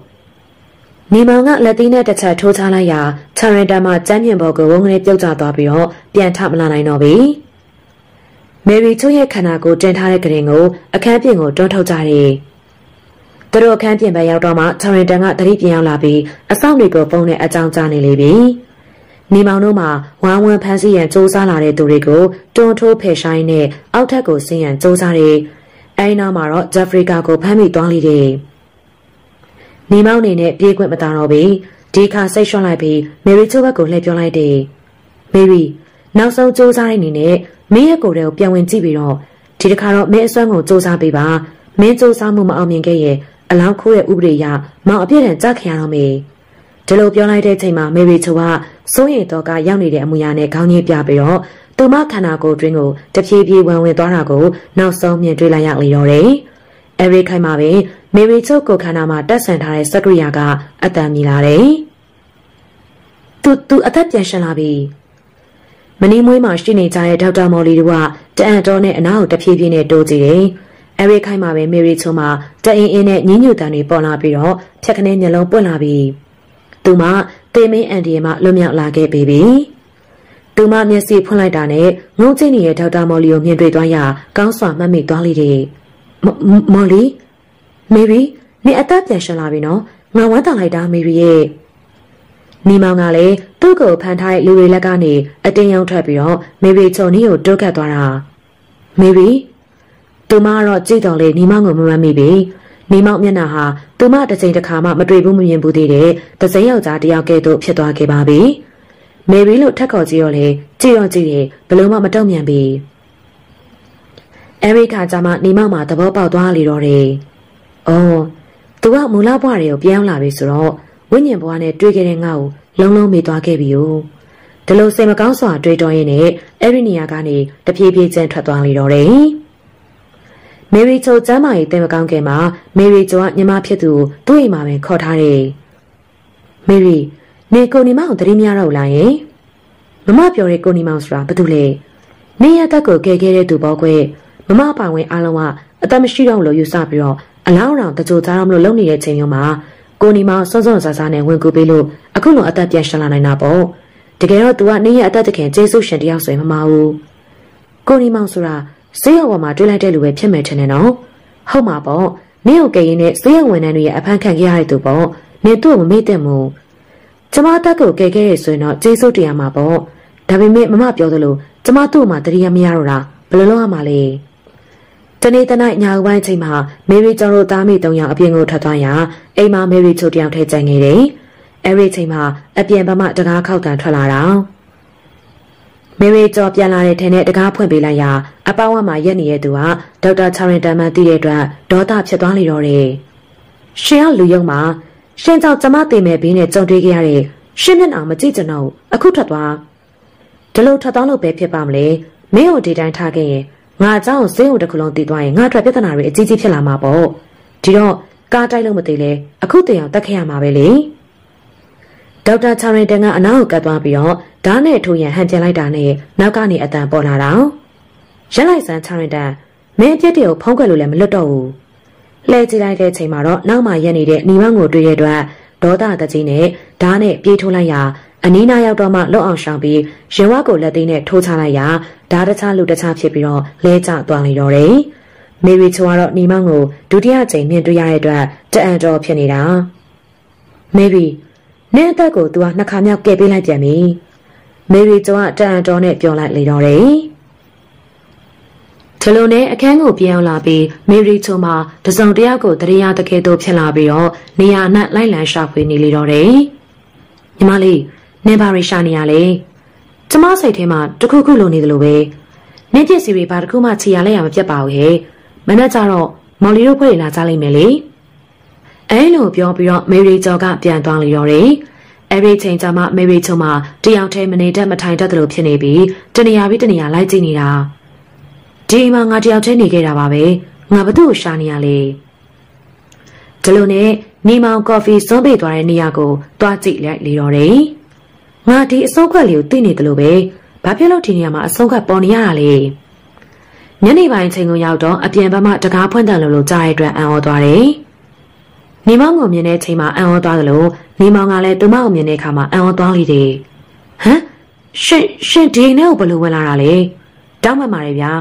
။နေမောင်ကလက်သီးနဲ့တစ်ချက်ထိုးချလိုက်ရာချာရင်တန်မှကျမ်းမြင့်ဘော်ကိုဝုန်းကနေပြုတ်ကျသွားပြီးတော့ပြန်ထမလာနိုင်တော့ပြီ။ မယ်ရီချုံရဲ့ခန္ဓာကိုတင်ထားတဲ့ကရင်ကိုအခန်းပြင်ကိုတွန်းထုတ်ကြတယ်။သူတို့အခန်းပြင်ပဲရောက်တော့မှချောင်ရင်တန်ကတတိပြန်ရောက်လာပြီးအဆောင်တွေကိုပုံနဲ့အကြောင်းကြားနေလေပြီ။နေမောင်တို့မှာဝမ်းဝမ်းဖမ်းဆီးရန်စူးစမ်းလာတဲ့သူတွေကိုတွန်းထိုးဖယ်ရှားရင်းနဲ့အောက်ထပ်ကိုဆင်းရန်စူးစမ်းတယ်။အဲဒီနောက်မှာတော့ဂျက်ဖရီကာကိုဖမ်းမိသွားလိမ့်တယ်။နေမောင်နေနဲ့ပြေးခွင့်မသာတော့ပြီ။ဒီခါစိတ်ရွှန့်လိုက်ပြီးမယ်ရီချိုးဘက်ကိုလှည့်ပြောင်းလိုက်တယ်။မေရီနောက်ဆုံးစူးစမ်းရင်းနဲ့ မင်းရဲ့ကိုယ်တွေကိုပြန်ဝင်ကြည့်ပြီးတော့ဒီတစ်ခါတော့မင်းအစွမ်းကိုစူးစမ်းပေးပါမင်းစူးစမ်းမှုမအောင်မြင်ခဲ့ရင်အလောင်းခိုးတဲ့ဥပဒေအရမောင်အပြည့်တန်ကြခံရတော့မေဒီလိုပြောလိုက်တဲ့အချိန်မှာမေရီချိုကစိုးရိမ်တော့ကရောက်နေတဲ့အမူအရာနဲ့ခေါင်းကြီးပြပြီးတော့သူမခန္ဓာကိုယ်တွင်းကိုတဖြည်းဖြည်းဝင်ဝင်သွားတာကိုနောက်ဆုံးမြင်တွေ့လိုက်ရလေတော့တယ်။အဲဒီခိုင်မှာပဲမေရီချိုကိုခန္ဓာမှာတက်ဆန်ထားတဲ့စက္ကရိယာကအတန်မြည်လာတယ်။သူသူအသက်ပြန်ရှင်လာပြီ။ မနီမွေးမှာရှိနေကြတဲ့ဒေါက်တာမော်လီတို့ကတအန်တော်နဲ့အနားကိုတဖြည်းဖြည်းနဲ့တိုးကြည့်တယ်။အဲဒီခိုင်မှာပဲမေရီချိုမှာတအင်းအင်းနဲ့ညညူတန်တွေပေါ်လာပြီးတော့ဖြက်ခနဲမျက်လုံးပွင့်လာပြီ။သူမှတေမင်းအန်ဒီယမလွတ်မြောက်လာခဲ့ပြီ။သူမမျက်စိဖွင့်လိုက်တာနဲ့ငုံချင်းနေတဲ့ဒေါက်တာမော်လီကိုမြင်တွေ့သွားရာကောင်းစွာမှတ်မိသွားလိတဲ့။မော်လီမေရီနေအသက်ပြန်ရှင်လာပြီနော်။ငါဝမ်းတောင်လိုက်တာမေရီရဲ့။ နီမောင်ကလည်းသူ့ကိုဖန်ထားတဲ့လူတွေလက်ကနေအတင်းရုံထွက်ပြီးတော့မေရီချုံနီကိုတွတ်ခတ်သွားတာ။မေရီသူမကတော့ကြည့်တော်လေနီမောင်ကိုမမှန်မိပြီ။နေမောက်မျက်နှာဟာသူမတစ်ချိန်တစ်ခါမှမတွေ့ဘူးမမြင်ဘူးသေးတဲ့သစိမ်းယောက်ျားတယောက်ကဲ့သို့ဖြစ်သွားခဲ့ပါပြီ။မေရီလို့ထက်ခေါ်ကြည့်တော့လေကြည့်တော့ကြည့်တယ်ဘလို့မှမတုံ့ပြန်ပြီ။အဲရိကာကြမှာနေမောက်မှာသဘောပေါက်သွားလေတော့တယ်။အော်သူကမူလဘွားတွေကိုပြောင်းလာပြီဆိုတော့ ဝိညာဉ်ဘွားနဲ့တွေ့ခဲ့တဲ့ငါ့ကိုလုံးလုံးမေ့သွားခဲ့ပြီ။ဒီလိုစိတ်မကောင်းစွာတွေးတောရင်းနဲ့အဲ့ဒီနေရာကနေတပြေးပြေးချင်းထွက်သွားလေတော့တယ်။မေရီချိုကျမ်းမာရေးတင်မကောင်းခင်မှာမေရီချိုကညီမဖြစ်သူသူ့အိမ်မှာပဲခေါ်ထားတယ်။မေရီနေကိုနီမောင်တတိမရတော့လားယင်။မမပြောတဲ့ကိုနီမောင်ဆိုတာဘာတူလဲ။နေရတက်ကိုကဲခဲ့တဲ့သူပေါ့ကွ။မမပိုင်ဝင်အားလုံးကအသက်မရှိတော့လို့ယူဆပြီးတော့အလောင်းအောင်တကြိုကြားတော့မလို့လုံနေတဲ့ချိန်မျိုးမှာ ကိုနီမောင်စောစောဆာဆာနဲ့ဝင်ကူပေးလို့အခုလိုအသက်ပြန်ရှင်းလာနိုင်တာပေါ့။တကယ်တော့ तू ကနေရအသက်တခင်ကျေးဇူးရှင်တယောက်ဆိုရင်မမဘူး။ကိုနီမောင်ဆိုတာဈေးရောပေါ်မှာတွေ့လိုက်တဲ့လူပဲဖြစ်မယ်ထင်တယ်နော်ဟုတ်မှာပေါ့နင့်ကိုကရင်နဲ့ဈေးရဝန်ထမ်းတွေရဲ့အဖမ်းခံခဲ့ရတဲ့သူပေါ့နင်သူ့ကိုမမေ့တဲ့မို့ကျမတက်ကိုကဲခဲ့ရဆိုရင်တော့ကျေးဇူးတရားမှာပေါ့ဒါပေမဲ့မမပြောသလိုကျမသူ့မှာတတိယမရတော့တာဘယ်လိုလုပ်ရမှာလဲတ နေ့တနေ့ညပိုင်းချိန်မှာမေရီကျော်တို့သားမိ၃ယောက်အပြင်ကိုထွက်သွားရာအိမ်မှာမေရီချိုတယောက်ထဲကျန်နေတယ်အဲ့ဒီချိန်မှာအပြင်ဘက်မှတကားခောက်တန်ထွက်လာတာမေရီကျော်ပြန်လာတဲ့ထဲနဲ့တကားဖွင့်ပေးလိုက်ရာအပဝတ်မှာရက်နေတဲ့သူကဒေါက်တာချာရင်တန်မန်သိတဲ့အတွက်ဒေါသဖြစ်သွားလေတော့တယ်။ရှင်ကလူယုံမှာရှင်ကြောင့်ကျမသိမဲ့ဘေးနဲ့ကြုံတွေ့ခဲ့ရတဲ့ရှင်မျက်နှာမကြည့်ကြတော့အခုထွက်သွားဒီလိုထွက်သွားလို့ပဲဖြစ်ပါမလဲမင်းကိုဒီတိုင်းထားခဲ့ရင် ငါအเจ้าကိုစိတ်ုံတစ်ခုလုံးတည်သွားရင်ငါအတွက်ပြဿနာတွေအကြီးကြီးဖြစ်လာမှာပေါ့ဒီတော့ကားတိုက်လို့မသေးလဲအခုတည်အောင်တက်ခဲ့ရမှာပဲလေဒေါက်တာချာရင်တန်ကအနားကိုကတ်သွားပြီးတော့ဓာတ်နဲ့ထိုးရန်ဟန်ပြန်လိုက်တာနဲ့နောက်ကနေအတန်ပေါ်လာတာရက်လိုက်စမ်းချရင်တန်မင်းအပြစ်တွေကိုဖုံးကွယ်လို့လည်းမလွတ်တော့ဘူးလှဲကြည့်လိုက်တဲ့အချိန်မှာတော့နောက်မှရက်နေတဲ့ညီမကိုတွေ့ရတဲ့အတွက်ဒေါသတကြီးနဲ့ဓာတ်နဲ့ပြေးထိုးလိုက်ရာ အနီးနားရောက်တော့မှလွတ်အောင်ရှောင်ပြီးရင်ဝါကိုလက်သိမ်းနဲ့ထိုးချလိုက်ရာဓာတ်တခြားလူတခြားဖြစ်ပြီးတော့လဲကျသွားလေတော့တယ်မေရီချွာတော့ညီမကိုဒုတိယကြိမ်မြင်တွေ့ရတဲ့အတွက်တအံတော်ဖြစ်နေတာမေရီနင်းအသက်ကို तू ကနှစ်ခါမြောက်ကယ်ပေးလိုက်ပြန်ပြီမေရီကျော်ကတအံတော်နဲ့ပြောလိုက်လေတော့တယ်ထလုံးနဲ့အခန်းကိုပြောင်းလာပြီးမေရီချုံမှာတစုံတယောက်ကိုတရိယာတခဲတို့ဖြစ်လာပြီးတော့နေရာနဲ့လိုက်လံရှာဖွေနေလေတော့တယ်ညီမလေး နင်ဘာရီရှာနေရလဲကျမစိတ်ထဲမှာတခုခုလိုနေတယ်လို့ပဲနင်းပစ္စည်းတွေဘာတစ်ခုမှခြေရလဲရမပြတ်ပါဘူးဟဲ့မနေ့ကျတော့မော်လီတို့ဖွဲ့လာကြလိမ့်မယ်လေအဲလိုပြောပြီးတော့မေရီကျော်ကပြန်သွားလေတော့တယ်အဲ့ဒီချိန်ကျမှမေရီချုံမှာတယောက်တည်းမနေတတ်မထိုင်တတ်တယ်လို့ဖြစ်နေပြီးတနေရာပြီးတနေရာလိုက်ကြည့်နေတာဒီမှာငါတယောက်တည်းနေခဲ့တာပါပဲငါဘသူ့ကိုရှာနေရလေဒီလိုနဲ့နီမောင်ကော်ဖီစွန့်ပေးသွားတဲ့နေရာကိုတွားကြည့်လိုက်လေတော့တယ် ငါဒီအစုံခွက်လေးကိုသိနေတယ်လို့ပဲဘာဖြစ်လို့ဒီနေရာမှာအစုံခွက်ပေါ်နေရတာလဲညနေပိုင်းချိန်ကိုရောက်တော့အပြင်ဘက်မှတကားဖွင့်တယ်လို့လို့ကြားရတဲ့အတွက်အံ့ဩသွားတယ်နေမောင်ကိုမြင်တဲ့ချိန်မှာအံ့ဩသွားတယ်လို့နေမောင်ကလည်းသူမကိုမြင်တဲ့အခါမှာအံ့ဩသွားလိမ့်တယ်ဟမ်ရှင်ရှင်ဒီနေ့ကိုဘယ်လိုဝင်လာတာလဲတောင်းမှန်ပါတယ်ဗျာ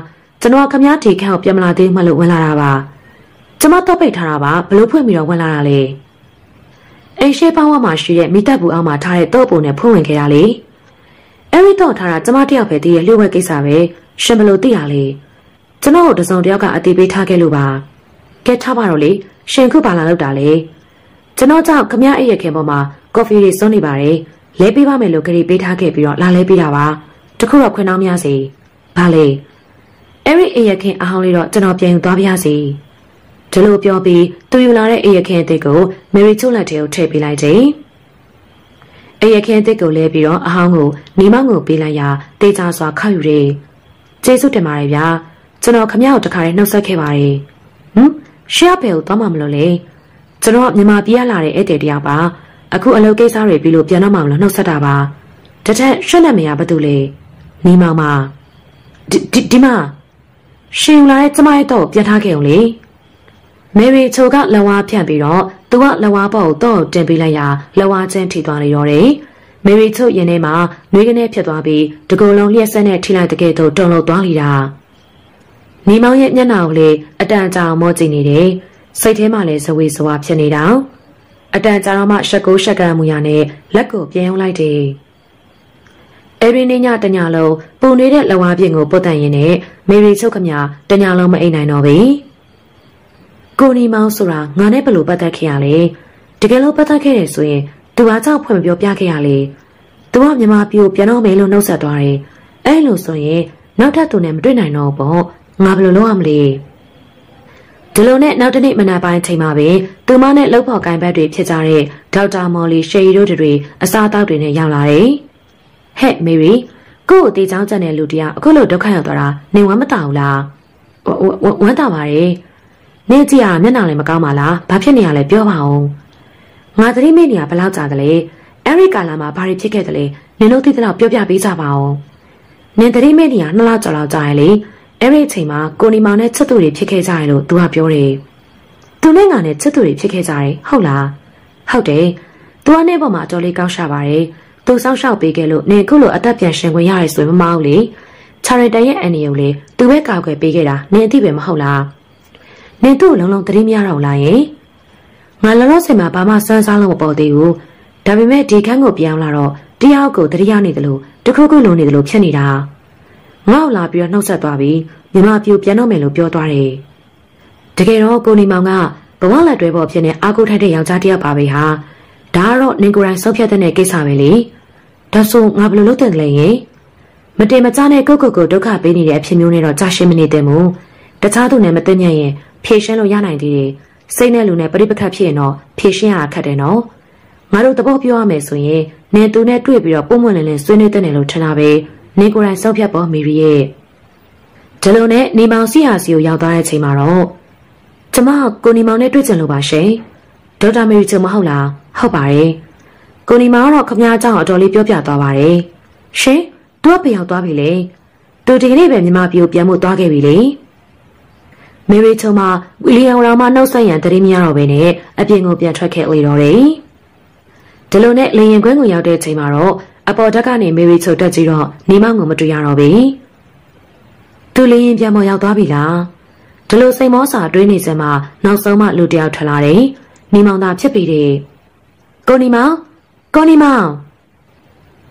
ကျွန်တော်ကခမားဒီခန့်ကိုပြန်မလာသေးမှလို့ဝင်လာတာပါကျမတော့ပိတ်ထားတာပါဘလို့ဖွင့်ပြီးတော့ဝင်လာတာလေ အိမ်ရှိပေါင်းဝမှာရှိတဲ့မိသက်ဘူးအောင်မှာထားတဲ့တော့ပုံနဲ့ဖွင့်ဝင်ခဲ့တာလေအဲ့ဒီတော့ထားတာကျမတယောက်ပဲတည်းရဲ့လျှို့ဝှက်ကိစ္စပဲရှင်ဘလို့သိရလေကျွန်တော်တို့တစုံတယောက်ကအသေးပေးထားခဲ့လို့ပါကဲထားပါတော့လေရှင်ခုပါလာလောက်တာလေကျွန်တော်ကြောင့်ခမရအိပ်ရခင်ပေါ်မှာကော်ဖီတွေစွန်းနေပါတယ်လဲပေးပါမယ်လို့ကြိပေးထားခဲ့ပြီးတော့လာလဲပေးတာပါတခုတော့ခွင့်နှောင်းများစီဘာလဲအဲ့ဒီအိပ်ရခင်အဟောင်းလေးတော့ကျွန်တော်ပြန်ယူသွားပါရစေ ဒီလိုပြောပြီးသူယူလာတဲ့အိပ်ရခင်အစ်စ်ကိုမေရီချိုလက်ထဲကိုထည့်ပေးလိုက်တယ်အိပ်ရခင်အစ်စ်ကိုလဲပြီးတော့အဟောင်းကိုနေမောင်းကိုပေးလိုက်ရာတေချာစွာခောက်ယူတယ်ကျေးဇူးတင်ပါတယ်ဗျာကျွန်တော်ခမရကိုတခါလေးနှုတ်ဆက်ခဲ့ပါတယ်ဟမ်ရှေ့အဖေကိုသွားမှမလို့လေကျွန်တော်မြန်မာပြည်လာတဲ့ဧည့်သည်တယောက်ပါအခုအလုပ်ကိစ္စတွေပြီးလို့ပြန်တော့မှမလို့နှုတ်ဆက်တာပါတထက်ရွှက်လက်မရဘာတူလဲနီမောင်မဒီဒီမရှင်လာတဲ့ကျမရဲ့တော့ပြန်ထားခဲ့အောင်လေ မေရီချိုကလဝါဖြန့်ပြီးတော့သူကလဝါပေါ့ကိုတော့တင်ပေးလိုက်ရာလဝါချင်းထိသွားနေရောတယ်မေရီချိုရင်ထဲမှာနှွေးကနေဖြစ်သွားပြီးတကူလုံးလျှက်ဆက်နဲ့ထိလိုက်တဲ့ကဲ့သို့တုံလို့သွားလိတာနီမောင်ရဲ့မျက်နှာကိုလေအတန်ကြာမောကြည့်နေတယ်စိတ်ထဲမှာလည်းဇဝေဇဝါဖြစ်နေတာအတန်ကြာတော့မှရှက်ကိုရှက်ကမ်းမူရနဲ့လက်ကိုပြန်အောင်လိုက်တယ်အဲ့ဒီနေ့ညတညလုံးပူနေတဲ့လဝါပြင်ကိုပုတ်တန်ရင်နဲ့မေရီချုပ်ခမတညလုံးမအိမ်နိုင်တော့ဘူး ကိုနီမောင်ဆိုတာငါနဲ့ဘလို့ပတ်သက်ခဲ့ရလဲတကယ်လို့ပတ်သက်ခဲ့တယ်ဆိုရင်သူအားကြောင့်ဖွင့်မပြောပြခဲ့ရလေသူကမြမပြိုပြန်တော့မယ်လို့နှုတ်ဆက်သွားတယ်အဲ့လိုဆိုရင်နောက်ထပ်သူနဲ့မတွေ့နိုင်တော့ဘူးငါဘယ်လိုလုပ်ရမလဲဒီလိုနဲ့နောက်တနေ့မနက်ပိုင်းချိန်မှာပဲသူမနဲ့လှုပ်ဖော်ကိုင်ဘက်တွေဖြစ်ကြတဲ့ဒေါက်တာမော်လီရှေရီတို့တွေအစားအသောက်တွေနဲ့ရောက်လာတယ်ဟဲ့မေရီကို့ကိုတေးချောင်းကျန်တဲ့လူတယောက်အခုလိုဒုက္ခရောက်သွားတာနေဝမ်းမတောင်လားဝမ်းတာပါတယ် နေကြည့်ရမျက်နှာလည်းမကောင်းပါလားဘာဖြစ်နေရလဲပြောပါဦးငါသတိမေ့နေရဘယ်လောက်ကြာသလဲအဲ့ဒီကာလာမှာဘာတွေဖြစ်ခဲ့သလဲနင်တို့သိတဲ့လောက်ပြောပြပေးကြပါဦးနင်သတိမေ့နေရနှစ်လကျော်လောက်ကြာရလေအဲ့ဒီအချိန်မှာကိုနီမောင်နဲ့ချစ်သူတွေဖြစ်ခဲ့ကြတယ်လို့သူကပြောတယ်သူနဲ့ငါနဲ့ချစ်သူတွေဖြစ်ခဲ့ကြတယ်ဟုတ်လားဟုတ်တယ်သူကနေ့ပေါ်မှာအတော်လေးကောင်းရှာပါတယ်သူစောင့်ရှောက်ပေးခဲ့လို့နေခုလိုအသက်ပြန်ရှင်ခွင့်ရတယ်ဆိုရင်မမအောင်လေချာရတန်ရဲ့အန်နီယိုလေသူပဲကောက်ွယ်ပေးခဲ့တာနင်အသိပဲမဟုတ်လား နင်သူ့ကိုလုံးလုံးသတိမရတော့လားယင်ငါလောလောဆယ်မှာဘာမှစမ်းစားလို့မပေါ်သေးဘူးဒါပေမဲ့ဒီခန်းကိုပြောင်းလာတော့တယောက်ကိုတတိယနေတယ်လို့တခုခုလုံးနေတယ်လို့ဖြစ်နေတာငေါ့လာပြီးတော့နှုတ်ဆက်သွားပြီးမြမပြူပြန်တော့မယ်လို့ပြောသွားတယ်တကယ်တော့ကိုနေမောင်ကဘဝလက်တွဲပေါ်ဖြစ်နေအာကိုထိုက်တဲ့ယောက်ျားတစ်ယောက်ပါပဲဟာဒါကတော့နင်ကိုယ်တိုင်ဆောက်ဖြတ်တဲ့ကိစ္စပဲလေဒါဆိုငါဘယ်လိုလုပ်တယ်လဲယင်မတင်မကြတဲ့ကိုကိုကိုဒုက္ခပေးနေတဲ့အဖြစ်မျိုးနဲ့တော့ကြာရှင်းမနေတဲ့မို့တခြားသူနဲ့မသိညံ့ရင် ဖြေရှင်းလို့ရနိုင်သေးတယ်စိတ်နဲ့လူနဲ့ပြိပခတ်ဖြစ်ရင်တော့ဖြေရှင်းရတာခက်တယ်နော်ငါတို့သဘောပြောရမယ်ဆိုရင်နင်သူနဲ့တွေ့ပြီးတော့ပုံမှန်လင်းလင်းဆွေးနွေးတဲ့နယ်လို့ထင်တာပဲနင်ကိုယ်တိုင်စောက်ဖြတ်ပေါ်မီရီရဲ့ဒီလိုနဲ့နေမောင်စီဟာစီကိုရောက်သွားတဲ့အချိန်မှာတော့ကျမကိုနေမောင်နဲ့တွေ့ကြလို့ပါရှင်ဒေါက်တာမေရီချင်မဟုတ်လားဟုတ်ပါတယ်ကိုနေမောင်ကတော့ခမည်းအကြောင်းအတော်လေးပြောပြသွားပါတယ်ရှင်သူကပြန်ရောက်သွားပြီလေသူဒီကနေ့ပဲမြန်မာပြည်ကိုပြန်ဖို့သွားခဲ့ပြီလေ မေရီချုံမှာဝီလီယံရောင်မနှုတ်ဆက်ရန်တရင်မရတော့ဘဲနဲ့အပြင်ကိုပြန်ထွက်ခဲ့လေတော့တယ်ဒီလိုနဲ့လေရင်ကွင်းကိုရောက်တဲ့အချိန်မှာတော့အပေါ်တက်ကနေမေရီချုံတက်ကြည့်တော့နေမောင်ကိုမတွေ့ရတော့ဘူးသူလေရင်ပြန်မရောက်သွားပြီလားဒီလိုစိတ်မောစာတွေးနေစမှာနောက်ဆုံးမှလူတယောက်ထလာတယ်နေမောင်သာဖြစ်ပြီတဲ့ကိုနေမောင်ကိုနေမောင်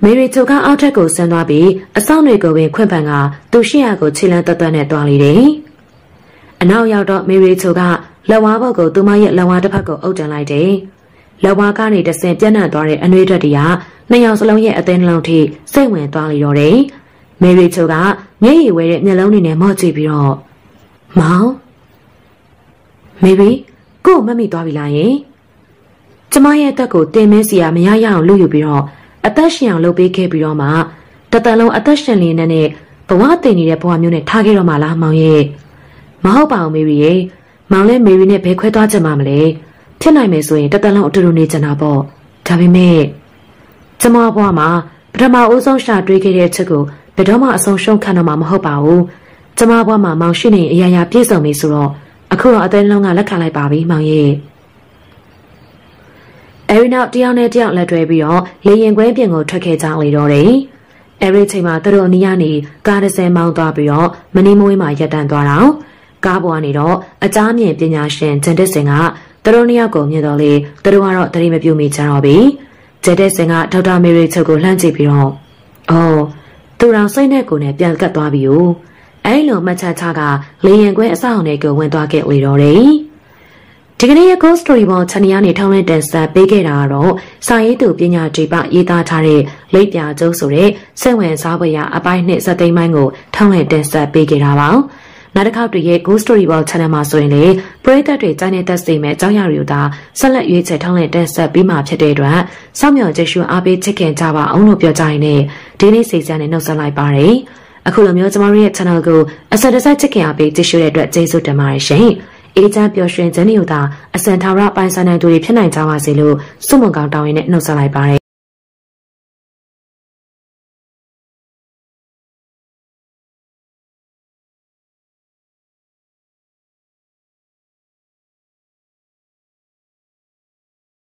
မေရီချိုကအောက်ထက်ကိုဆင်းသွားပြီးအဆောင်တွေကိုပင်ခွင့်ပန်ကသူရှိရကိုခြေလန်းတက်တက်နဲ့တွားလေတယ် အနောက်ရောက်တော့မေရီချိုကလက်ဝါးဘောက်ကိုသူမရဲ့လက်ဝါးတစ်ဖက်ကိုအုပ်တင်လိုက်တယ်လက်ဝါးကနေတဆင်ပြန့်နှံ့သွားတဲ့အနှွေးဓာတ်တွေကနှစ်ယောက်စလုံးရဲ့အသင်းနှလုံးထိစိတ်ဝင်သွားလေတော့တယ်မေရီချိုကမျက်ရည်ဝဲတဲ့မျက်လုံးတွေနဲ့မော့ကြည့်ပြီးတော့မောင်မေဘီကို့မမိသွားပြီလားယင်ကျမရဲ့အသက်ကိုတင်မင်းစီယာမရရအောင်လုပ်ယူပြီးတော့အသက်ရှင်အောင်လုပ်ပေးခဲ့ပြီးတော့မှတတန်လုံးအသက်ရှင်လေးနဲ့ဘဝတည်နေတဲ့ဘဝမျိုးနဲ့ထားခဲ့တော့မှလားမောင်ရဲ့ မဟုတ်ပါဘူးမေရီရဲ့မောင်လည်းမေရီနဲ့ဘယ်ခွဲသွားကြမှာမလဲဖြစ်နိုင်မယ်ဆိုရင်တတန်လုံးအတူတူနေကြတာပေါ့ဒါပေမဲ့ကျမဘဝမှာပထမအဦးဆုံးရှာတွေးခဲ့တဲ့ချက်ကိုဘယ်တော့မှအဆုံးရှုံးခံတော့မှာမဟုတ်ပါဘူးကျမဘဝမှာမောင်ရှိနေအရာရာပြည့်စုံပြီဆိုတော့အခုတော့အသေးလုံးကလက်ခံလိုက်ပါပြီမောင်ရဲ့အဲဒီနောက်တယောက်နဲ့တယောက်လက်တွဲပြီးတော့လေရင်ခွဲပြင်ကိုထွက်ခဲ့ကြလေတော့တယ်အဲဒီချိန်မှာသူတို့အနီးကနေကားတစ်စဲမောင်းသွားပြီးတော့မနီမွေးမှာရပ်တန့်သွားတော့ ကားပေါ်ကနေတော့အကြမ်းမြင်ပညာရှင်ဂျန်တစ်စင်ကသူတို့နှစ်ယောက်ကိုမြင်တော့လေသူတို့ကတော့တတိမပြုတ်မိကြတော့ပြီဂျန်တစ်စင်ကဒေါက်တာမေရီချုပ်ကိုလှမ်းကြည့်ပြီးတော့အော်သူတော်စိတ်နဲ့ကိုယ်နဲ့ပြန်ကတ်သွားပြီ ው အဲလိုမှတ်ချက်ချကလေရင်ခွဲအဆောက်အုံတွေကိုဝင်သွားခဲ့လေတော့တယ်ဒီကနေ့ရဲ့ Ghost Story ပေါ်ချန်နီယာနေထောင်းလဲတင်ဆက်ပေးခဲ့တာကတော့စာရေးသူပညာဒီပရေးသားထားတဲ့လိပ်ပြကျုပ်ဆိုတဲ့စိတ်ဝင်စားဖွယ်ရာအပိုင်းနှစ်စက်သိမ်းပိုင်းကိုထောင်းလဲတင်ဆက်ပေးခဲ့တာပါ နောက်တစ်ခေါက်တည်းရဲ့ Ghost Story ပေါ် channel မှာဆိုရင်လေပရိသတ်တွေကြားနေသက်စေမဲ့အကြောင်းအရာတွေကိုသာဆက်လက်ရွေးချယ်ထောင်းလဲတင်ဆက်ပေးမှာဖြစ်တဲ့အတွက်စောင့်မျှော်ကြည့်ရှုအားပေးချစ်ခင်ကြပါအောင်လို့ပြောကြရင်လည်းဒီနေ့စိတ်ဆန်းနဲ့နှုတ်ဆက်လိုက်ပါတယ်အခုလိုမျိုးကျမတို့ရဲ့ channel ကိုအဆက်တစိုက်ချစ်ခင်အားပေးကြည့်ရှုတဲ့အတွက်ကျေးဇူးတင်ပါတယ်ရှင်။အေးချမ်းပျော်ရွှင်ခြင်းတွေကိုသာအစံထာဝရပိုင်ဆိုင်နိုင်သူတွေဖြစ်နိုင်ကြပါစေလို့ဆုမွန်ကောင်းတောင်းရင်းနဲ့နှုတ်ဆက်လိုက်ပါတယ်